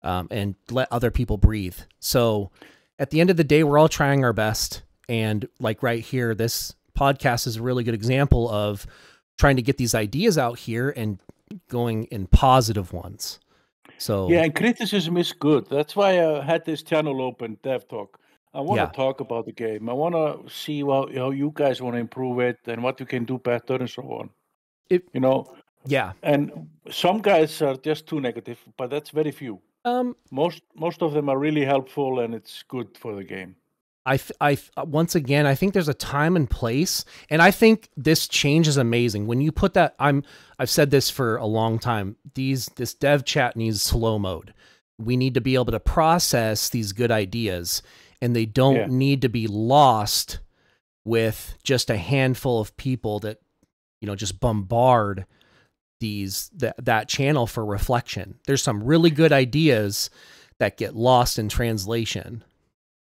um, and let other people breathe. So at the end of the day, we're all trying our best, and like right here, this podcast is a really good example of trying to get these ideas out here and going in positive ones. So Yeah, and criticism is good. That's why I had this channel open, Dev Talk. I want to talk about the game. I want to see how, how you guys want to improve it and what you can do better and so on. It- you know, yeah, and some guys are just too negative, but that's very few. um, Most most of them are really helpful and it's good for the game. I, th- I, th- once again, I think there's a time and place, and I think this change is amazing. When you put that, I'm, I've said this for a long time. These, this dev chat needs slow mode. We need to be able to process these good ideas, and they don't Yeah. need to be lost with just a handful of people that, you know, just bombard these that that channel for reflection. There's some really good ideas that get lost in translation.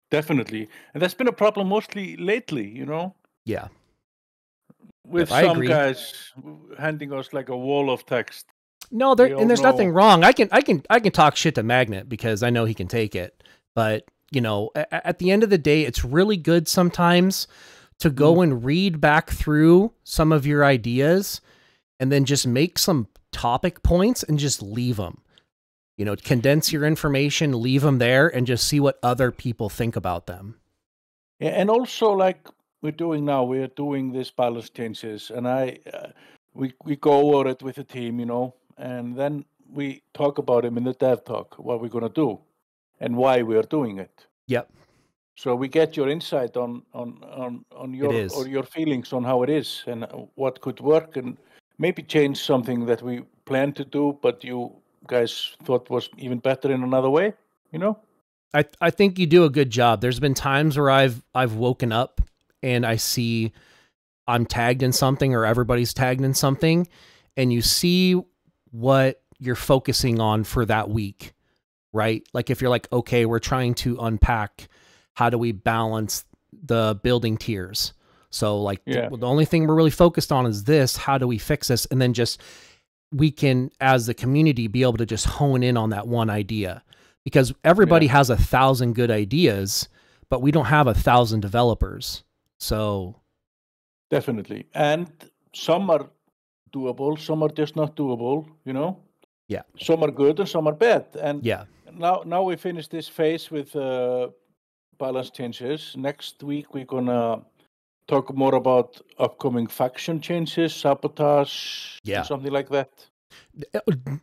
Definitely. And that's been a problem mostly lately, you know, Yeah. with Yep, some guys handing us like a wall of text. No, there and there's nothing wrong. I can I can I can talk shit to Magnet because I know he can take it. But you know, at the end of the day, it's really good sometimes to go Mm-hmm. and read back through some of your ideas and then just make some topic points and just leave them. You know, condense your information, leave them there, and just see what other people think about them. Yeah, and also like we're doing now, we're doing these balance changes, and I uh, we we go over it with the team, you know, and then we talk about them in the dev talk, what we're gonna do, and why we are doing it. Yep. So we get your insight on on on on your or your feelings on how it is and what could work, and maybe change something that we plan to do, but you guys thought was even better in another way, you know. I I think you do a good job. There's been times where I've I've woken up and I see I'm tagged in something or everybody's tagged in something and you see what you're focusing on for that week, right? Like if you're like, okay, we're trying to unpack how do we balance the building tiers. So like Yeah. the only thing we're really focused on is this, how do we fix this? And then just we can as the community be able to just hone in on that one idea because everybody has a thousand good ideas but we don't have a thousand developers. So definitely, and some are doable, some are just not doable. You know. Yeah. Some are good and some are bad, and yeah. Now, now we finish this phase with uh, balance changes. Next week we're gonna talk more about upcoming faction changes, sabotage, Yeah. something like that.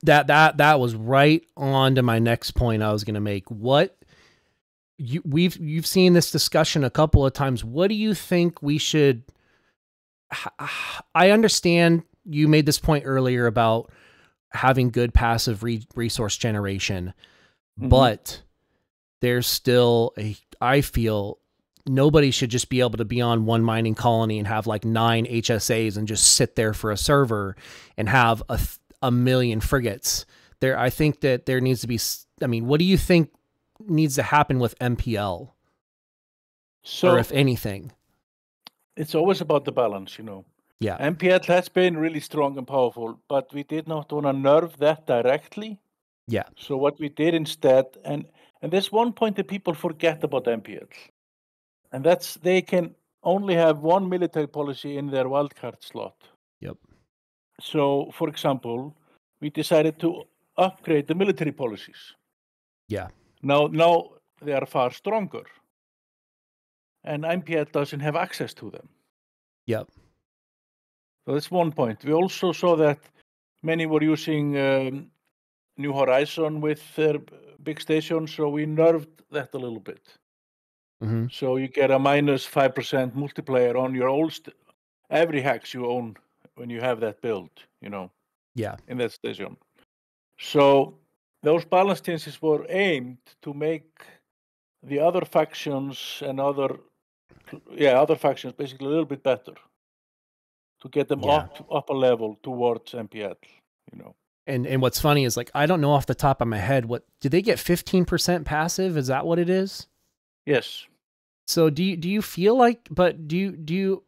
that that that was right on to my next point I was going to make. What you we've you've seen this discussion a couple of times. What do you think we should I understand you made this point earlier about having good passive re- resource generation, Mhm. but there's still a I feel nobody should just be able to be on one mining colony and have like nine HSAs and just sit there for a server and have a a million frigates. There I think that there needs to be I mean, what do you think needs to happen with MPL So or if anything? it's always about the balance, you know. Yeah. MPL has been really strong and powerful, but we did not want to nerf that directly. Yeah. So what we did instead, and and there's one point that people forget about MPL, and that's they can only have one military policy in their wildcard slot. Yep. So, for example, we decided to upgrade the military policies. Yeah. Now, now they are far stronger, and MPL doesn't have access to them. Yep. So that's one point. We also saw that many were using um, New Horizon with their big stations, so we nerfed that a little bit. hmm So you get a minus five percent multiplier on your old st- every hex you own when you have that build, you know, Yeah. in that station. So those balance changes were aimed to make the other factions and other, yeah, other factions basically a little bit better to get them Yeah. up up a level towards MPL, you know. And and what's funny is like I don't know off the top of my head what did they get 15% passive? Is that what it is? Yes. So do you do you feel like but do you do you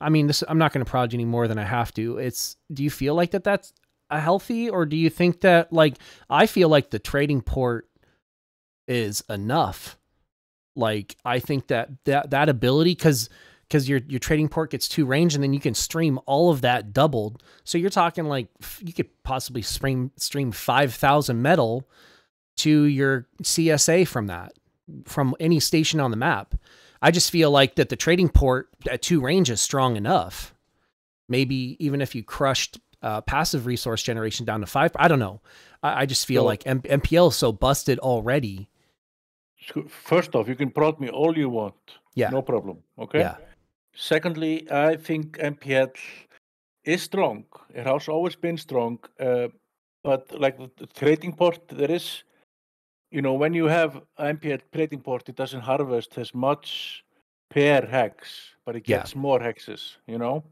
I mean this I'm not going to prod you any more than I have to. It's do you feel like that that's a healthy or do you think that like I feel like the trading port is enough. Like I think that that that ability cuz cuz your your trading port gets two range and then you can stream all of that doubled. So you're talking like you could possibly stream stream 5000 metal to your CSA from that from any station on the map. I just feel like that the trading port at two range is strong enough. Maybe even if you crushed uh, passive resource generation down to five, I don't know. I, I just feel So- like M- MPL is so busted already. First off, you can prod me all you want. Yeah. No problem. Okay. Yeah. Secondly, I think MPL is strong. It has always been strong. Uh, but like the, trading port, there is, you know, when you have MPL trading port, it doesn't harvest as much per hex, but it Yeah. gets more hexes, you know?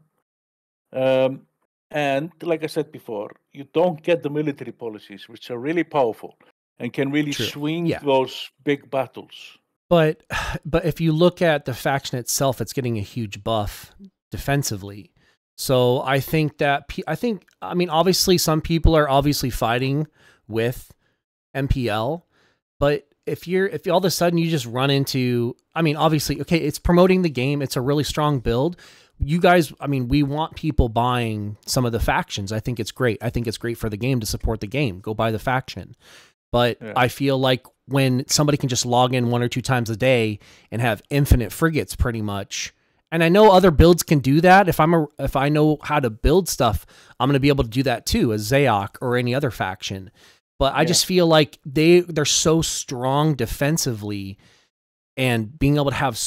Um, and like I said before, you don't get the military policies, which are really powerful and can really True. swing Yeah. those big battles. But but if you look at the faction itself, it's getting a huge buff defensively. So I think that I think I mean obviously some people are obviously fighting with MPL, but if you're if all of a sudden you just run into I mean obviously okay it's promoting the game. It's a really strong build. You guys I mean we want people buying some of the factions. I think it's great. I think it's great for the game to support the game. Go buy the faction. But Yeah. I feel like when somebody can just log in one or two times a day and have infinite frigates pretty much. And I know other builds can do that. If I'm a if I know how to build stuff I'm going to be able to do that too as Zayok or any other faction. But I Yeah. just feel like they they're so strong defensively and being able to have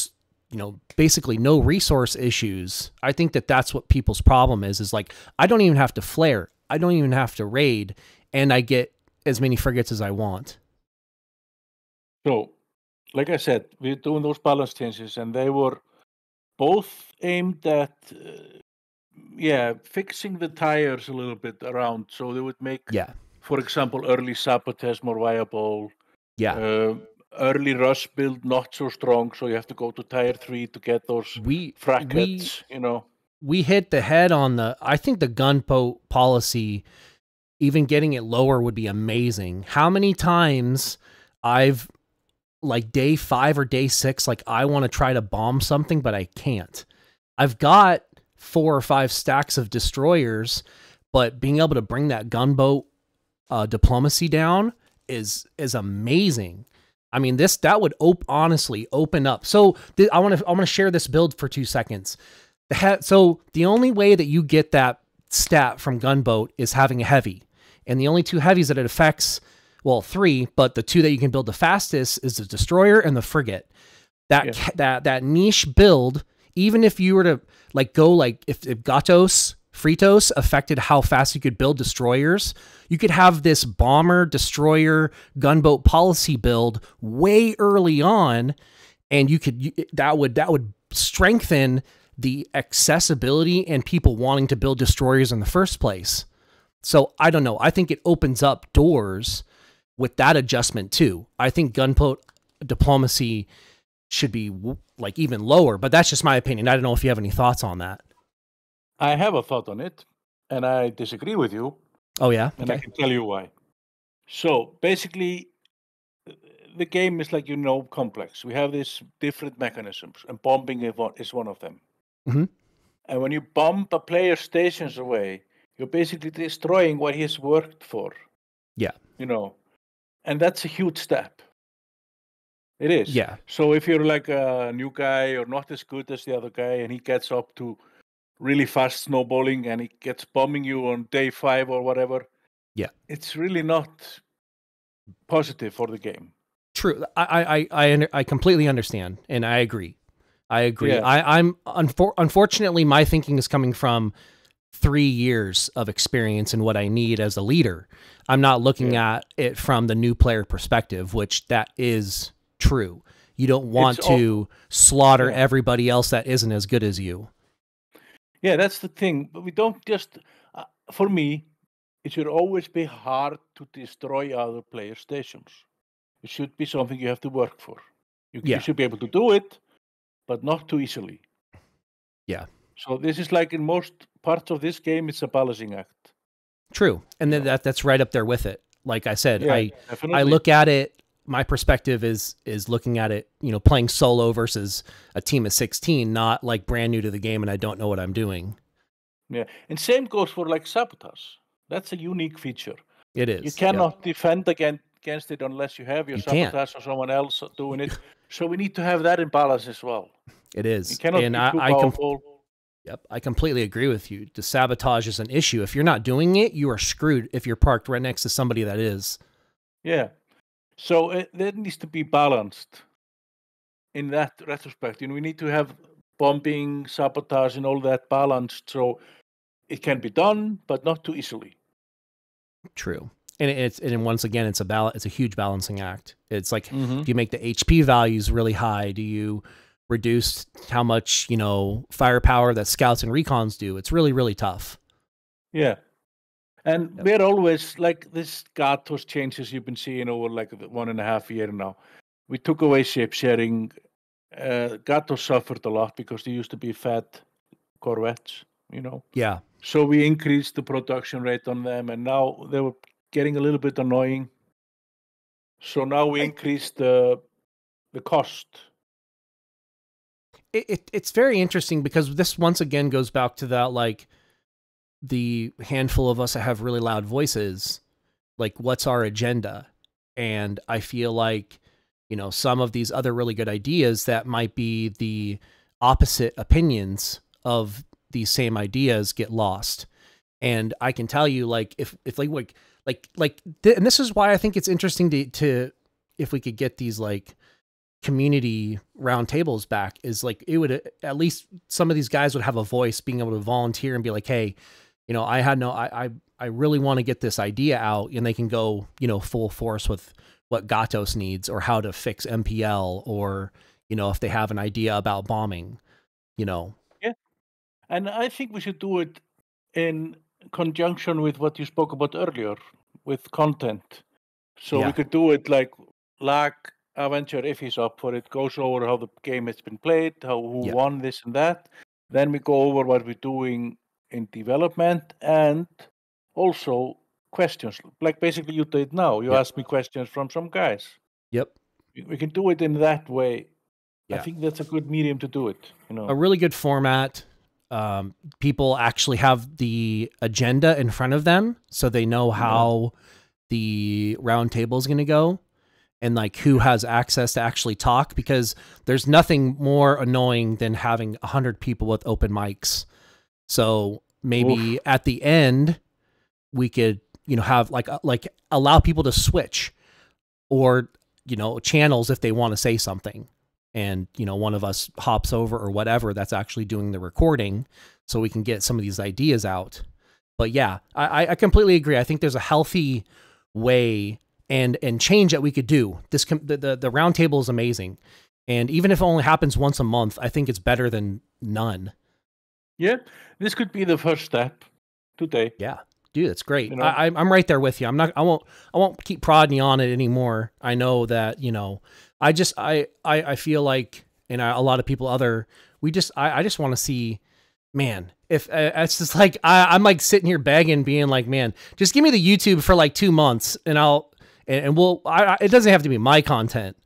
you know basically no resource issues i think that that's what people's problem is is like i don't even have to flare. I don't even have to raid and i get as many frigates as i want So, like I said, we're doing those balance changes, and they were both aimed at, uh, yeah, fixing the tiers a little bit around, so they would make, yeah for example, early sabotage more viable. yeah Uh, early rush build not so strong, so you have to go to tier three to get those we we. You know, we hit the head on the i think the gunboat policy even getting it lower would be amazing how many times i've like day five or day six, like I want to try to bomb something, but I can't. I've got four or five stacks of destroyers, but being able to bring that gunboat uh, diplomacy down is is amazing. I mean, this that would op- honestly open up. So I want to I want to share this build for two seconds. The he- so the only way that you get that stat from gunboat is having a heavy, and the only two heavies that it affects, well, three, but the two that you can build the fastest is the destroyer and the frigate. That Yeah. that that niche build, even if you were to like go like if, if Gatos Fritos affected how fast you could build destroyers, you could have this bomber destroyer gunboat policy build way early on, and you could you- that would that would strengthen the accessibility and people wanting to build destroyers in the first place. So I don't know. I think it opens up doors with that adjustment too. I think gunboat diplomacy should be like even lower, but that's just my opinion. I don't know if you have any thoughts on that. I have a thought on it, and I disagree with you, Oh yeah. and I can tell you why. So basically, the game is like you know complex. We have these different mechanisms, and bombing is one, of them. Mhm. And when you bomb a player's stations away, you're basically destroying what he has worked for. Yeah. You know, and that's a huge step. It is. Yeah. So if you're like a new guy or not as good as the other guy, and he gets up to really fast snowballing and he gets bombing you on day five or whatever, Yeah. it's really not positive for the game. True. I I I I, completely understand, and I agree. I agree. Yeah. I, I'm unfor- unfortunately my thinking is coming from three years of experience and what I need as a leader. I'm not looking at it from the new player perspective, which that is true. You don't want It's to slaughter Yeah. everybody else that isn't as good as you. Yeah, that's the thing. But we don't just, uh, for me, it should always be hard to destroy other player stations. It should be something you have to work for. You, you should be able to do it, but not too easily. Yeah. So this is like in most parts of this game, it's a balancing act. True. And then that that's right up there with it. Like I said, Yeah, I definitely. I look at it. My perspective is is looking at it, you know, playing solo versus a team of sixteen, not like brand new to the game and I don't know what I'm doing. Yeah, and same goes for like sabotage. That's a unique feature. It is. You yeah. cannot defend against against it unless you have your You can't. sabotage or someone else doing it. so we need to have that in balance as well. it is You cannot and be I, too I, powerful. Yep, I completely agree with you. The sabotage is an issue. If you're not doing it, you are screwed. If you're parked right next to somebody that is. Yeah. So it, that needs to be balanced in that retrospect. You know, we need to have bombing, sabotage, and all that balanced so it can be done, but not too easily. True. And it's and once again, it's a bal- It's a huge balancing act. It's like Mm-hmm. do you make the HP values really high? Do you reduce how much you know firepower that scouts and recons do? It's really really tough. Yeah. And Yep. we're always like this Gatos changes you've been seeing over like one and a half year now. We took away ship sharing. Uh, Gatos suffered a lot because they used to be fat corvettes, you know. Yeah. So we increased the production rate on them, and now they were getting a little bit annoying. So now we increased the the cost. It, it it's very interesting because this once again goes back to that like the handful of us that have really loud voices like what's our agenda? And i feel like you know some of these other really good ideas that might be the opposite opinions of these same ideas get lost. And i can tell you like if if like like like th- and this is why i think it's interesting to to if we could get these like community roundtables back is like it would uh, at least some of these guys would have a voice being able to volunteer and be like hey you know i had no i i, I really want to get this idea out and they can go you know full force with what gatos needs or how to fix mpl or you know if they have an idea about bombing you know yeah And I think we should do it in conjunction with what you spoke about earlier with content. So Yeah. we could do it like lag Avenger if he's up for it, goes over how the game has been played, how who Yeah. won this and that. Then we go over what we're doing in development and also questions. Like basically you did now. You Yeah. asked me questions from some guys. yep we can do it in that way. I think that's a good medium to do it. You know. a really good format. Um, people actually have the agenda in front of them, so they know how the round table is going to go, and like who has access to actually talk. Because there's nothing more annoying than having a hundred people with open mics. So maybe at the end, we could you know have like uh, like allow people to switch, or you know channels if they want to say something and you know one of us hops over or whatever that's actually doing the recording so we can get some of these ideas out but yeah i i completely agree i think there's a healthy way and and change that we could do. This the, the the round table is amazing. And even if it only happens once a month i think it's better than none. Yeah, this could be the first step today. yeah. Dude it's great. You know? I, I'm- i'm right there with you. I'm not i won't i won't keep prodding you on it anymore. I know that you know i just i i, I feel like and I, a lot of people other we just i, I just want to see man if uh, it's just like I, i'm like sitting here begging being like man just give me the youtube for like two months and i'll and, and we'll I, I, it doesn't have to be my content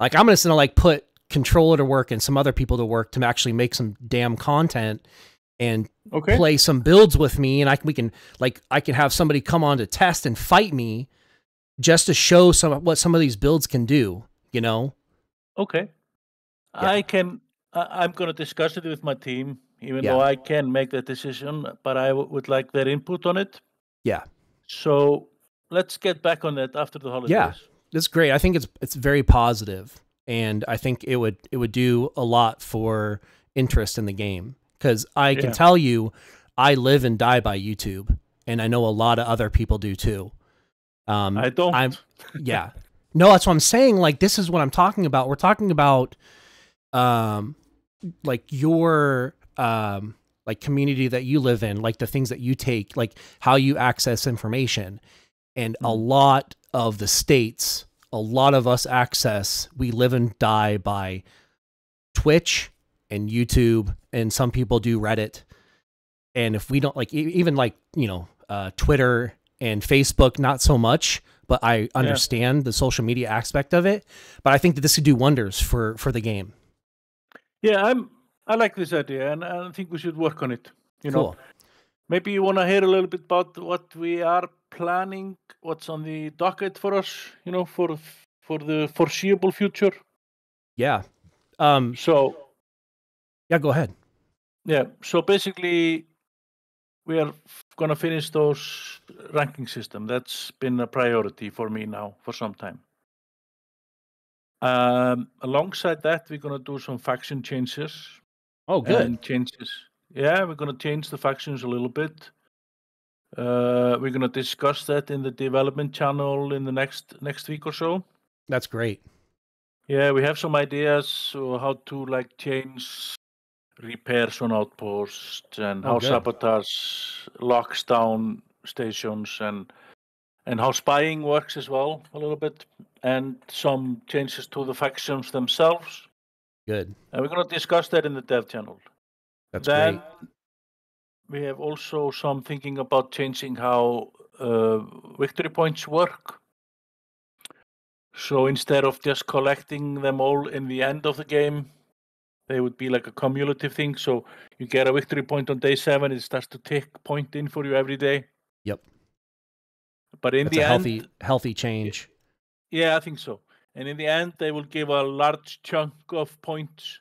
like i'm just gonna like put controller to work and some other people to work to actually make some damn content and Okay. play some builds with me and I can we can like I can have somebody come on to test and fight me just to show some what some of these builds can do, you know? Okay. Yeah. I can. I, I'm going to discuss it with my team, even Yeah. though I can make that decision. But I w- would like their input on it. Yeah. So let's get back on that after the holidays. Yeah, that's great. I think it's it's very positive and I think it would it would do a lot for interest in the game cuz I can tell you I live and die by YouTube and I know a lot of other people do too. Um I don't. I'm yeah. No, that's what I'm saying. Like this is what I'm talking about. We're talking about um like your um like community that you live in, like the things that you take, like how you access information. And a Mhm. lot of the states, a lot of us access, we live and die by Twitch and YouTube and some people do Reddit. And if we don't like even like, you know, uh Twitter and Facebook not so much, but I understand the social media aspect of it. But I think that this could do wonders for for the game. yeah, I'm. I like this idea, and I think we should work on it. You know, cool. Maybe you want to hear a little bit about what we are planning, what's on the docket for us. You know, for for the foreseeable future. Yeah. Um So yeah, go ahead. Yeah. So basically, we are going to finish those ranking system. That's been a priority for me now for some time. Um, alongside that, we're going to do some faction changes. Oh, good. And changes. Yeah, we're going to change the factions a little bit. Uh, we're going to discuss that in the development channel in the next next week or so. That's great. Yeah, we have some ideas on how to like change repairs on outposts and Oh, how good. sabotage locks down stations and and how spying works as well a little bit and some changes to the factions themselves. Good. And we're going to discuss that in the dev channel. That's then great. we have also some thinking about changing how uh, victory points work. So instead of just collecting them all in the end of the game, they would be like a cumulative thing. So you get a victory point on day seven, it starts to tick point in for you every day. Yep. But in That's the a end, healthy healthy change. yeah, I think so. And in the end, they will give a large chunk of points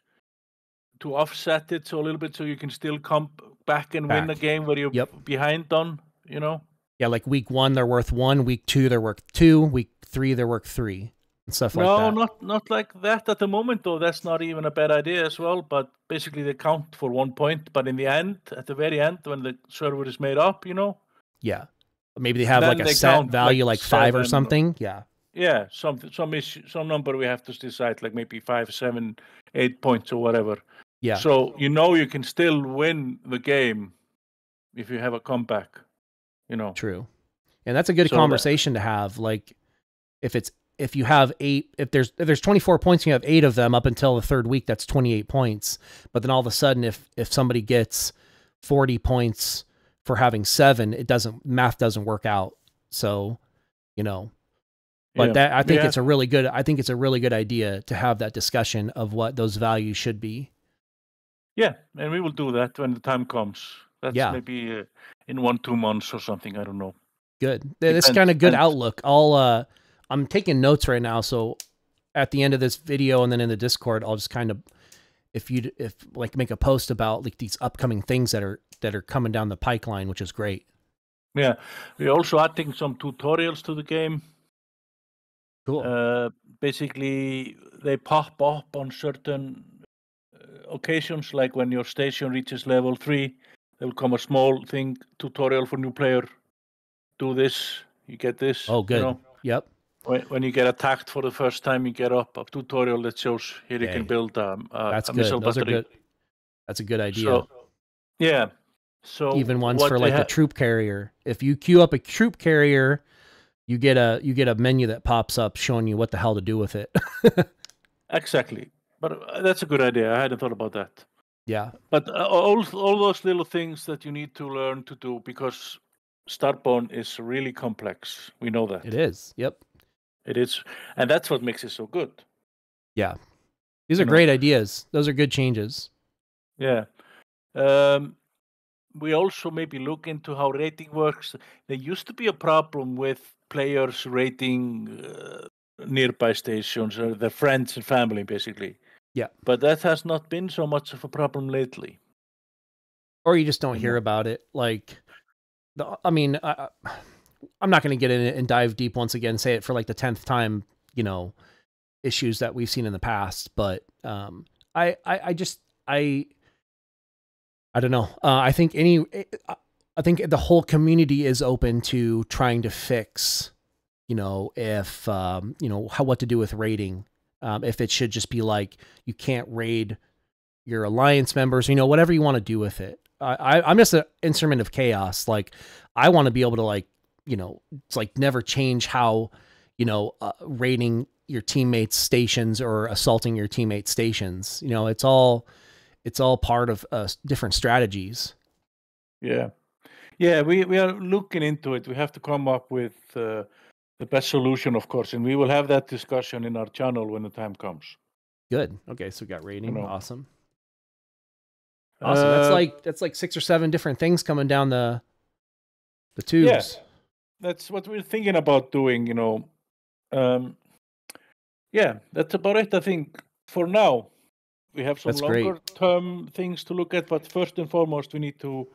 to offset it, so a little bit, so you can still come back and win a Back. game where you're Yep. behind on. You know. Yeah, like week one they're worth one, week two they're worth two, week three they're worth three, and stuff like that. no, not not like that at the moment, though. That's not even a bad idea as well. But basically, they count for one point. But in the end, at the very end, when the server is made up, you know, Yeah. Maybe they have like a set value like, like, five seven or- something. Yeah. yeah, some some issue, some number we have to decide, like maybe five, seven, eight points or whatever. Yeah. So you know you can still win the game if you have a comeback. You know. True. And that's a good So that- conversation to have. Like if it's if you have eight if there's if there's 24 points and you have eight of them up until the third week, that's 28 points. But then all of a sudden if if somebody gets 40 points for having seven, it doesn't math doesn't work out. So, you know, But Yeah. that I think Yeah. it's a really good I think it's a really good idea to have that discussion of what those values should be. Yeah, and we will do that when the time comes. That's Yeah. maybe uh, in one two months or something. I don't know. Good. That's kind of good depends. outlook. I'll uh I'm taking notes right now, so at the end of this video and then in the Discord, I'll just kind of if you if like make a post about like these upcoming things that are that are coming down the pipeline, which is great. Yeah, we're also adding some tutorials to the game. Cool. Uh, basically, they pop up on certain occasions, like when your station reaches level three, there will come a small thing tutorial for new player. Do this, you get this. oh, you good. know. Yep. when, when you get attacked for the first time, you get up a tutorial that shows here you can build um, a, That's a good. missile Those are good. That's a good idea. So, yeah. So Even ones for like the ha- troop carrier. If you queue up a troop carrier, you get a you get a menu that pops up showing you what the hell to do with it. exactly. But uh, that's a good idea. I hadn't thought about that. yeah. But uh, all all those little things that you need to learn to do because Starborne is really complex. We know that It is. Yep. it is, and that's what makes it so good. Yeah. These are You know. great ideas. Those are good changes. Yeah. Um, we also maybe look into how raiding works. There used to be a problem with players raiding uh, nearby stations or their friends and family, basically. Yeah. But that has not been so much of a problem lately. or you just don't hear about it. Like, the, I mean, I, I'm not going to get in it and dive deep once again, say it for like the tenth time. You know, issues that we've seen in the past, but um, I, I, I just, I, I don't know. Uh, I think any, I think the whole community is open to trying to fix. You know, if um, you know how what to do with raiding. Um, if it should just be like you can't raid your alliance members, you know, whatever you want to do with it. I, I I'm just an instrument of chaos. Like I want to be able to like, you know, it's like never change how, you know, uh, raiding your teammates stations or assaulting your teammates stations. You know, it's all, it's all part of uh, different strategies. Yeah. Yeah, we, we are looking into it. We have to come up with uh, the best solution, of course, and we will have that discussion in our channel when the time comes. Good. Okay, so we got raiding. know. Awesome. Awesome. that's Uh, like that's like six or seven different things coming down the the tubes. Yeah. that's what we're thinking about doing, you know. Um, yeah, that's about it, I think, for now. We have some That's great. longer term things to look at, but first and foremost, we need to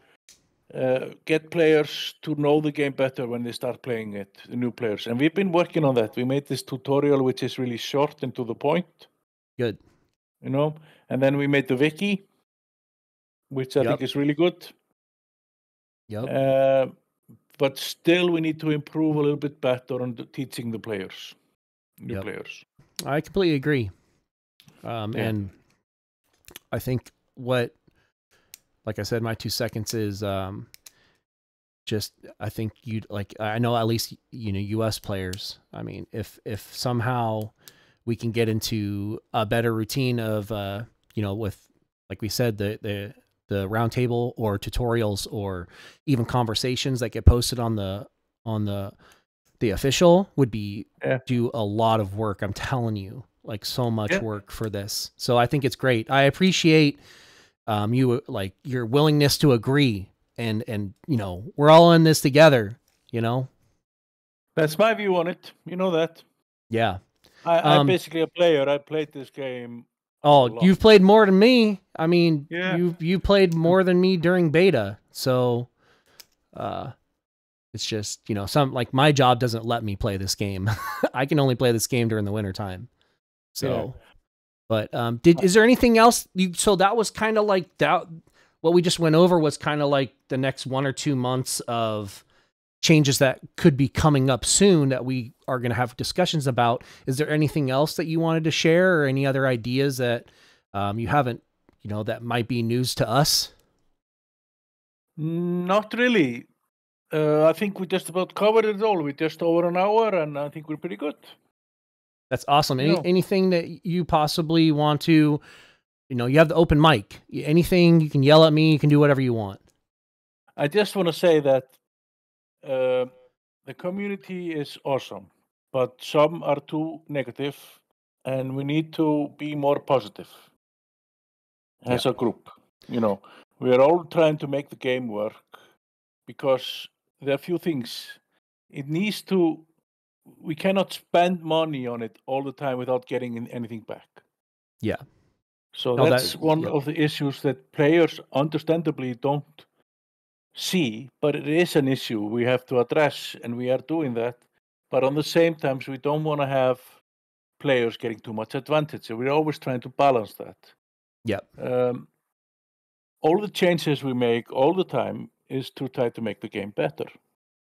uh, get players to know the game better when they start playing it, the new players. And we've been working on that. We made this tutorial, which is really short and to the point, Good. you know. And then we made the wiki, which I Yep. think is really good. Yep. Uh, but still, we need to improve a little bit better on the teaching the players, new Yep. players. I completely agree. Um, Yeah. And I think what, like I said, my two seconds is um, just I think you like I know at least you know U.S. players. I mean, if if somehow we can get into a better routine of uh, you know with like we said the the the roundtable or tutorials or even conversations that get posted on the on the the official would be Yeah. do a lot of work. I'm telling you, like so much Yeah. work for this. So I think it's great. I appreciate um you like your willingness to agree and and you know we're all in this together. You know, That's my view on it. You know that. yeah. I, Um, I'm basically a player. I played this game. Oh, you've played more than me. I mean, Yeah. you you played more than me during beta. So uh it's just, you know, some like my job doesn't let me play this game. I can only play this game during the winter time. So but um did is there anything else you so that was kind of like that what we just went over was kind of like the next one or two months of changes that could be coming up soon that we are going to have discussions about. Is there anything else that you wanted to share or any other ideas that um, you haven't, you know, that might be news to us? Not really. Uh, I think we just about covered it all. We just over an hour, and I think we're pretty good. That's awesome. Any, No. Anything that you possibly want to, you know, you have the open mic. Anything you can yell at me, you can do whatever you want. I just want to say that uh, the community is awesome. but some are too negative, and we need to be more positive as a group. You know, we are all trying to make the game work because there are few things. It needs to. We cannot spend money on it all the time without getting anything back. Yeah. So No, that- that's one yeah. of the issues that players understandably don't see, but it is an issue we have to address, and we are doing that. But on the same times, we don't want to have players getting too much advantage. So we're always trying to balance that. Yeah. Um, all the changes we make all the time is to try to make the game better.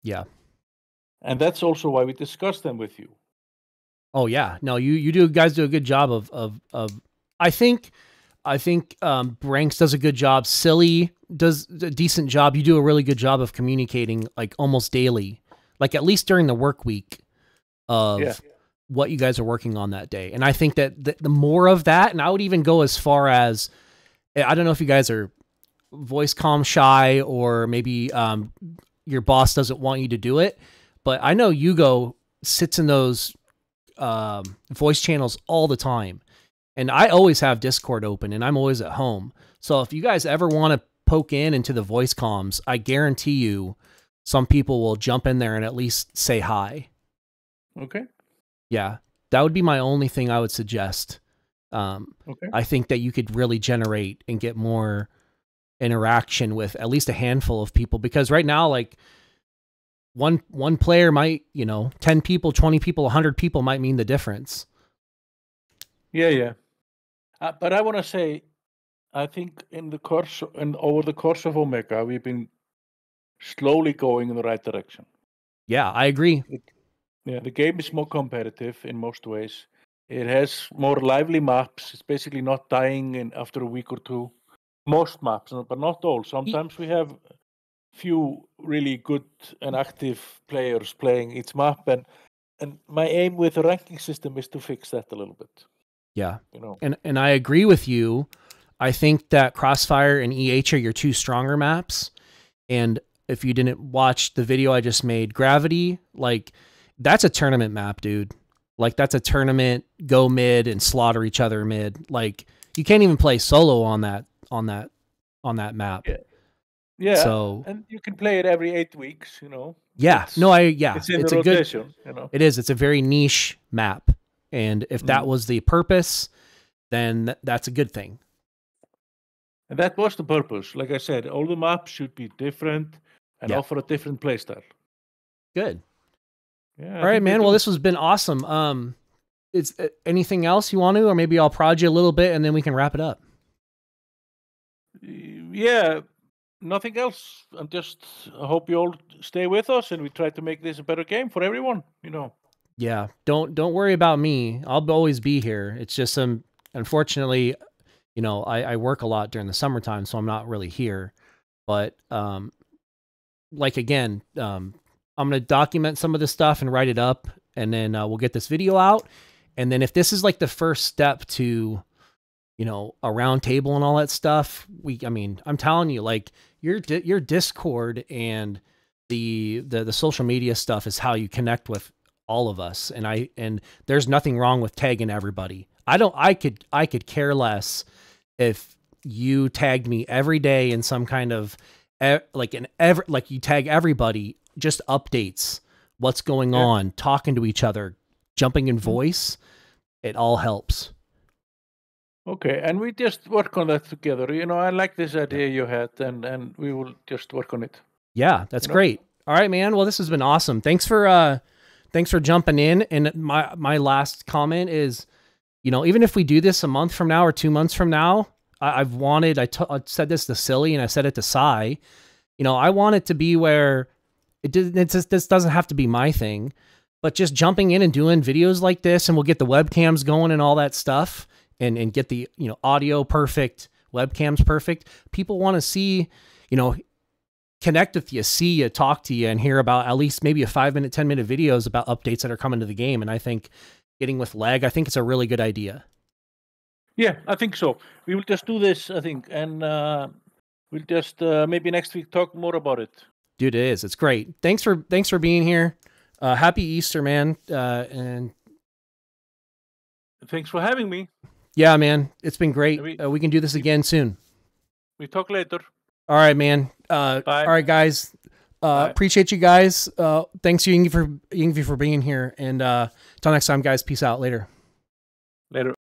Yeah. And that's also why we discuss them with you. Oh yeah, no, you you do guys do a good job of of of. I think, I think um, Branks does a good job. Silly does a decent job. You do a really good job of communicating like almost daily, like at least during the work week of Yeah. what you guys are working on that day. And I think that the, the more of that, and I would even go as far as I don't know if you guys are voice com shy or maybe um, your boss doesn't want you to do it, but I know Hugo sits in those um, voice channels all the time. And I always have Discord open and I'm always at home. So if you guys ever want to poke in into the voice comms, I guarantee you some people will jump in there and at least say hi. Okay. Yeah. That would be my only thing I would suggest. Um, Okay. I think that you could really generate and get more interaction with at least a handful of people because right now like one one player might, you know, 10 people, 20 people, 100 people might mean the difference. Yeah, yeah. Uh, but I want to say, I think in the course and over the course of Omega, we've been slowly going in the right direction. Yeah, I agree. Yeah, the game is more competitive in most ways. It has more lively maps. It's basically not dying in after a week or two. Most maps, but not all. Sometimes we have few really good and active players playing each map, and and my aim with the ranking system is to fix that a little bit. Yeah. You know. And and I agree with you. I think that Crossfire and EH are your two stronger maps. And if you didn't watch the video I just made, Gravity, like that's a tournament map, dude. Like that's a tournament, go mid and slaughter each other mid. Like you can't even play solo on that on that on that map. Yeah. Yeah. So and you can play it every eight weeks. You know. yeah, It's- no, I yeah, It's in it's a good rotation. You know. It is. It's a very niche map. And if that Mhm. was the purpose, then th- that's a good thing. And that was the purpose. Like I said, all the maps should be different and Yeah. offer a different playstyle. Good. Yeah. All right, man. Well, this has been awesome. Um, is uh, anything else you want to, or maybe I'll prod you a little bit and then we can wrap it up. Yeah. Nothing else. I'm just. I hope you all stay with us, and we try to make this a better game for everyone. You know. Yeah. Don't don't worry about me. I'll always be here. It's just um, unfortunately, you know, I, I work a lot during the summertime, so I'm not really here. But um, like again, um, I'm gonna document some of this stuff and write it up, and then uh, we'll get this video out. And then if this is like the first step to, you know, a round table and all that stuff, we, I mean, I'm telling you, like your your Discord and the the the social media stuff is how you connect with all of us. And I and there's nothing wrong with tagging everybody. I don't. I could I could care less if you tagged me every day in some kind of like an ever like you tag everybody just updates what's going Yeah. on talking to each other jumping in mm-hmm. voice it all helps Okay, and we just work on that together. You know, I like this idea you had, and and we will just work on it. yeah that's You know? great all right man well this has been awesome thanks for uh thanks for jumping in and my my last comment is you know even if we do this a month from now or two months from now I, i've wanted I I said this to silly and i said it to Sai. you know i want it to be where it did it just this doesn't have to be my thing but just jumping in and doing videos like this and we'll get the webcams going and all that stuff and and get the you know audio perfect webcams perfect people want to see you know connect with you see you talk to you and hear about at least maybe a five minute ten minute videos about updates that are coming to the game and i think getting with leg i think it's a really good idea Yeah, I think so. We will just do this, I think, and uh, we'll just uh, maybe next week talk more about it. dude it is it's great thanks for thanks for being here uh, happy Easter, man. Uh, and Thanks for having me. Yeah, man, it's been great. We- Uh, we can do this again soon. We talk later. All right, man. Uh, all right, guys. Uh, appreciate you guys. Uh, thanks, Yngvi, for for being here. And uh, until next time, guys. Peace out. Later. Later.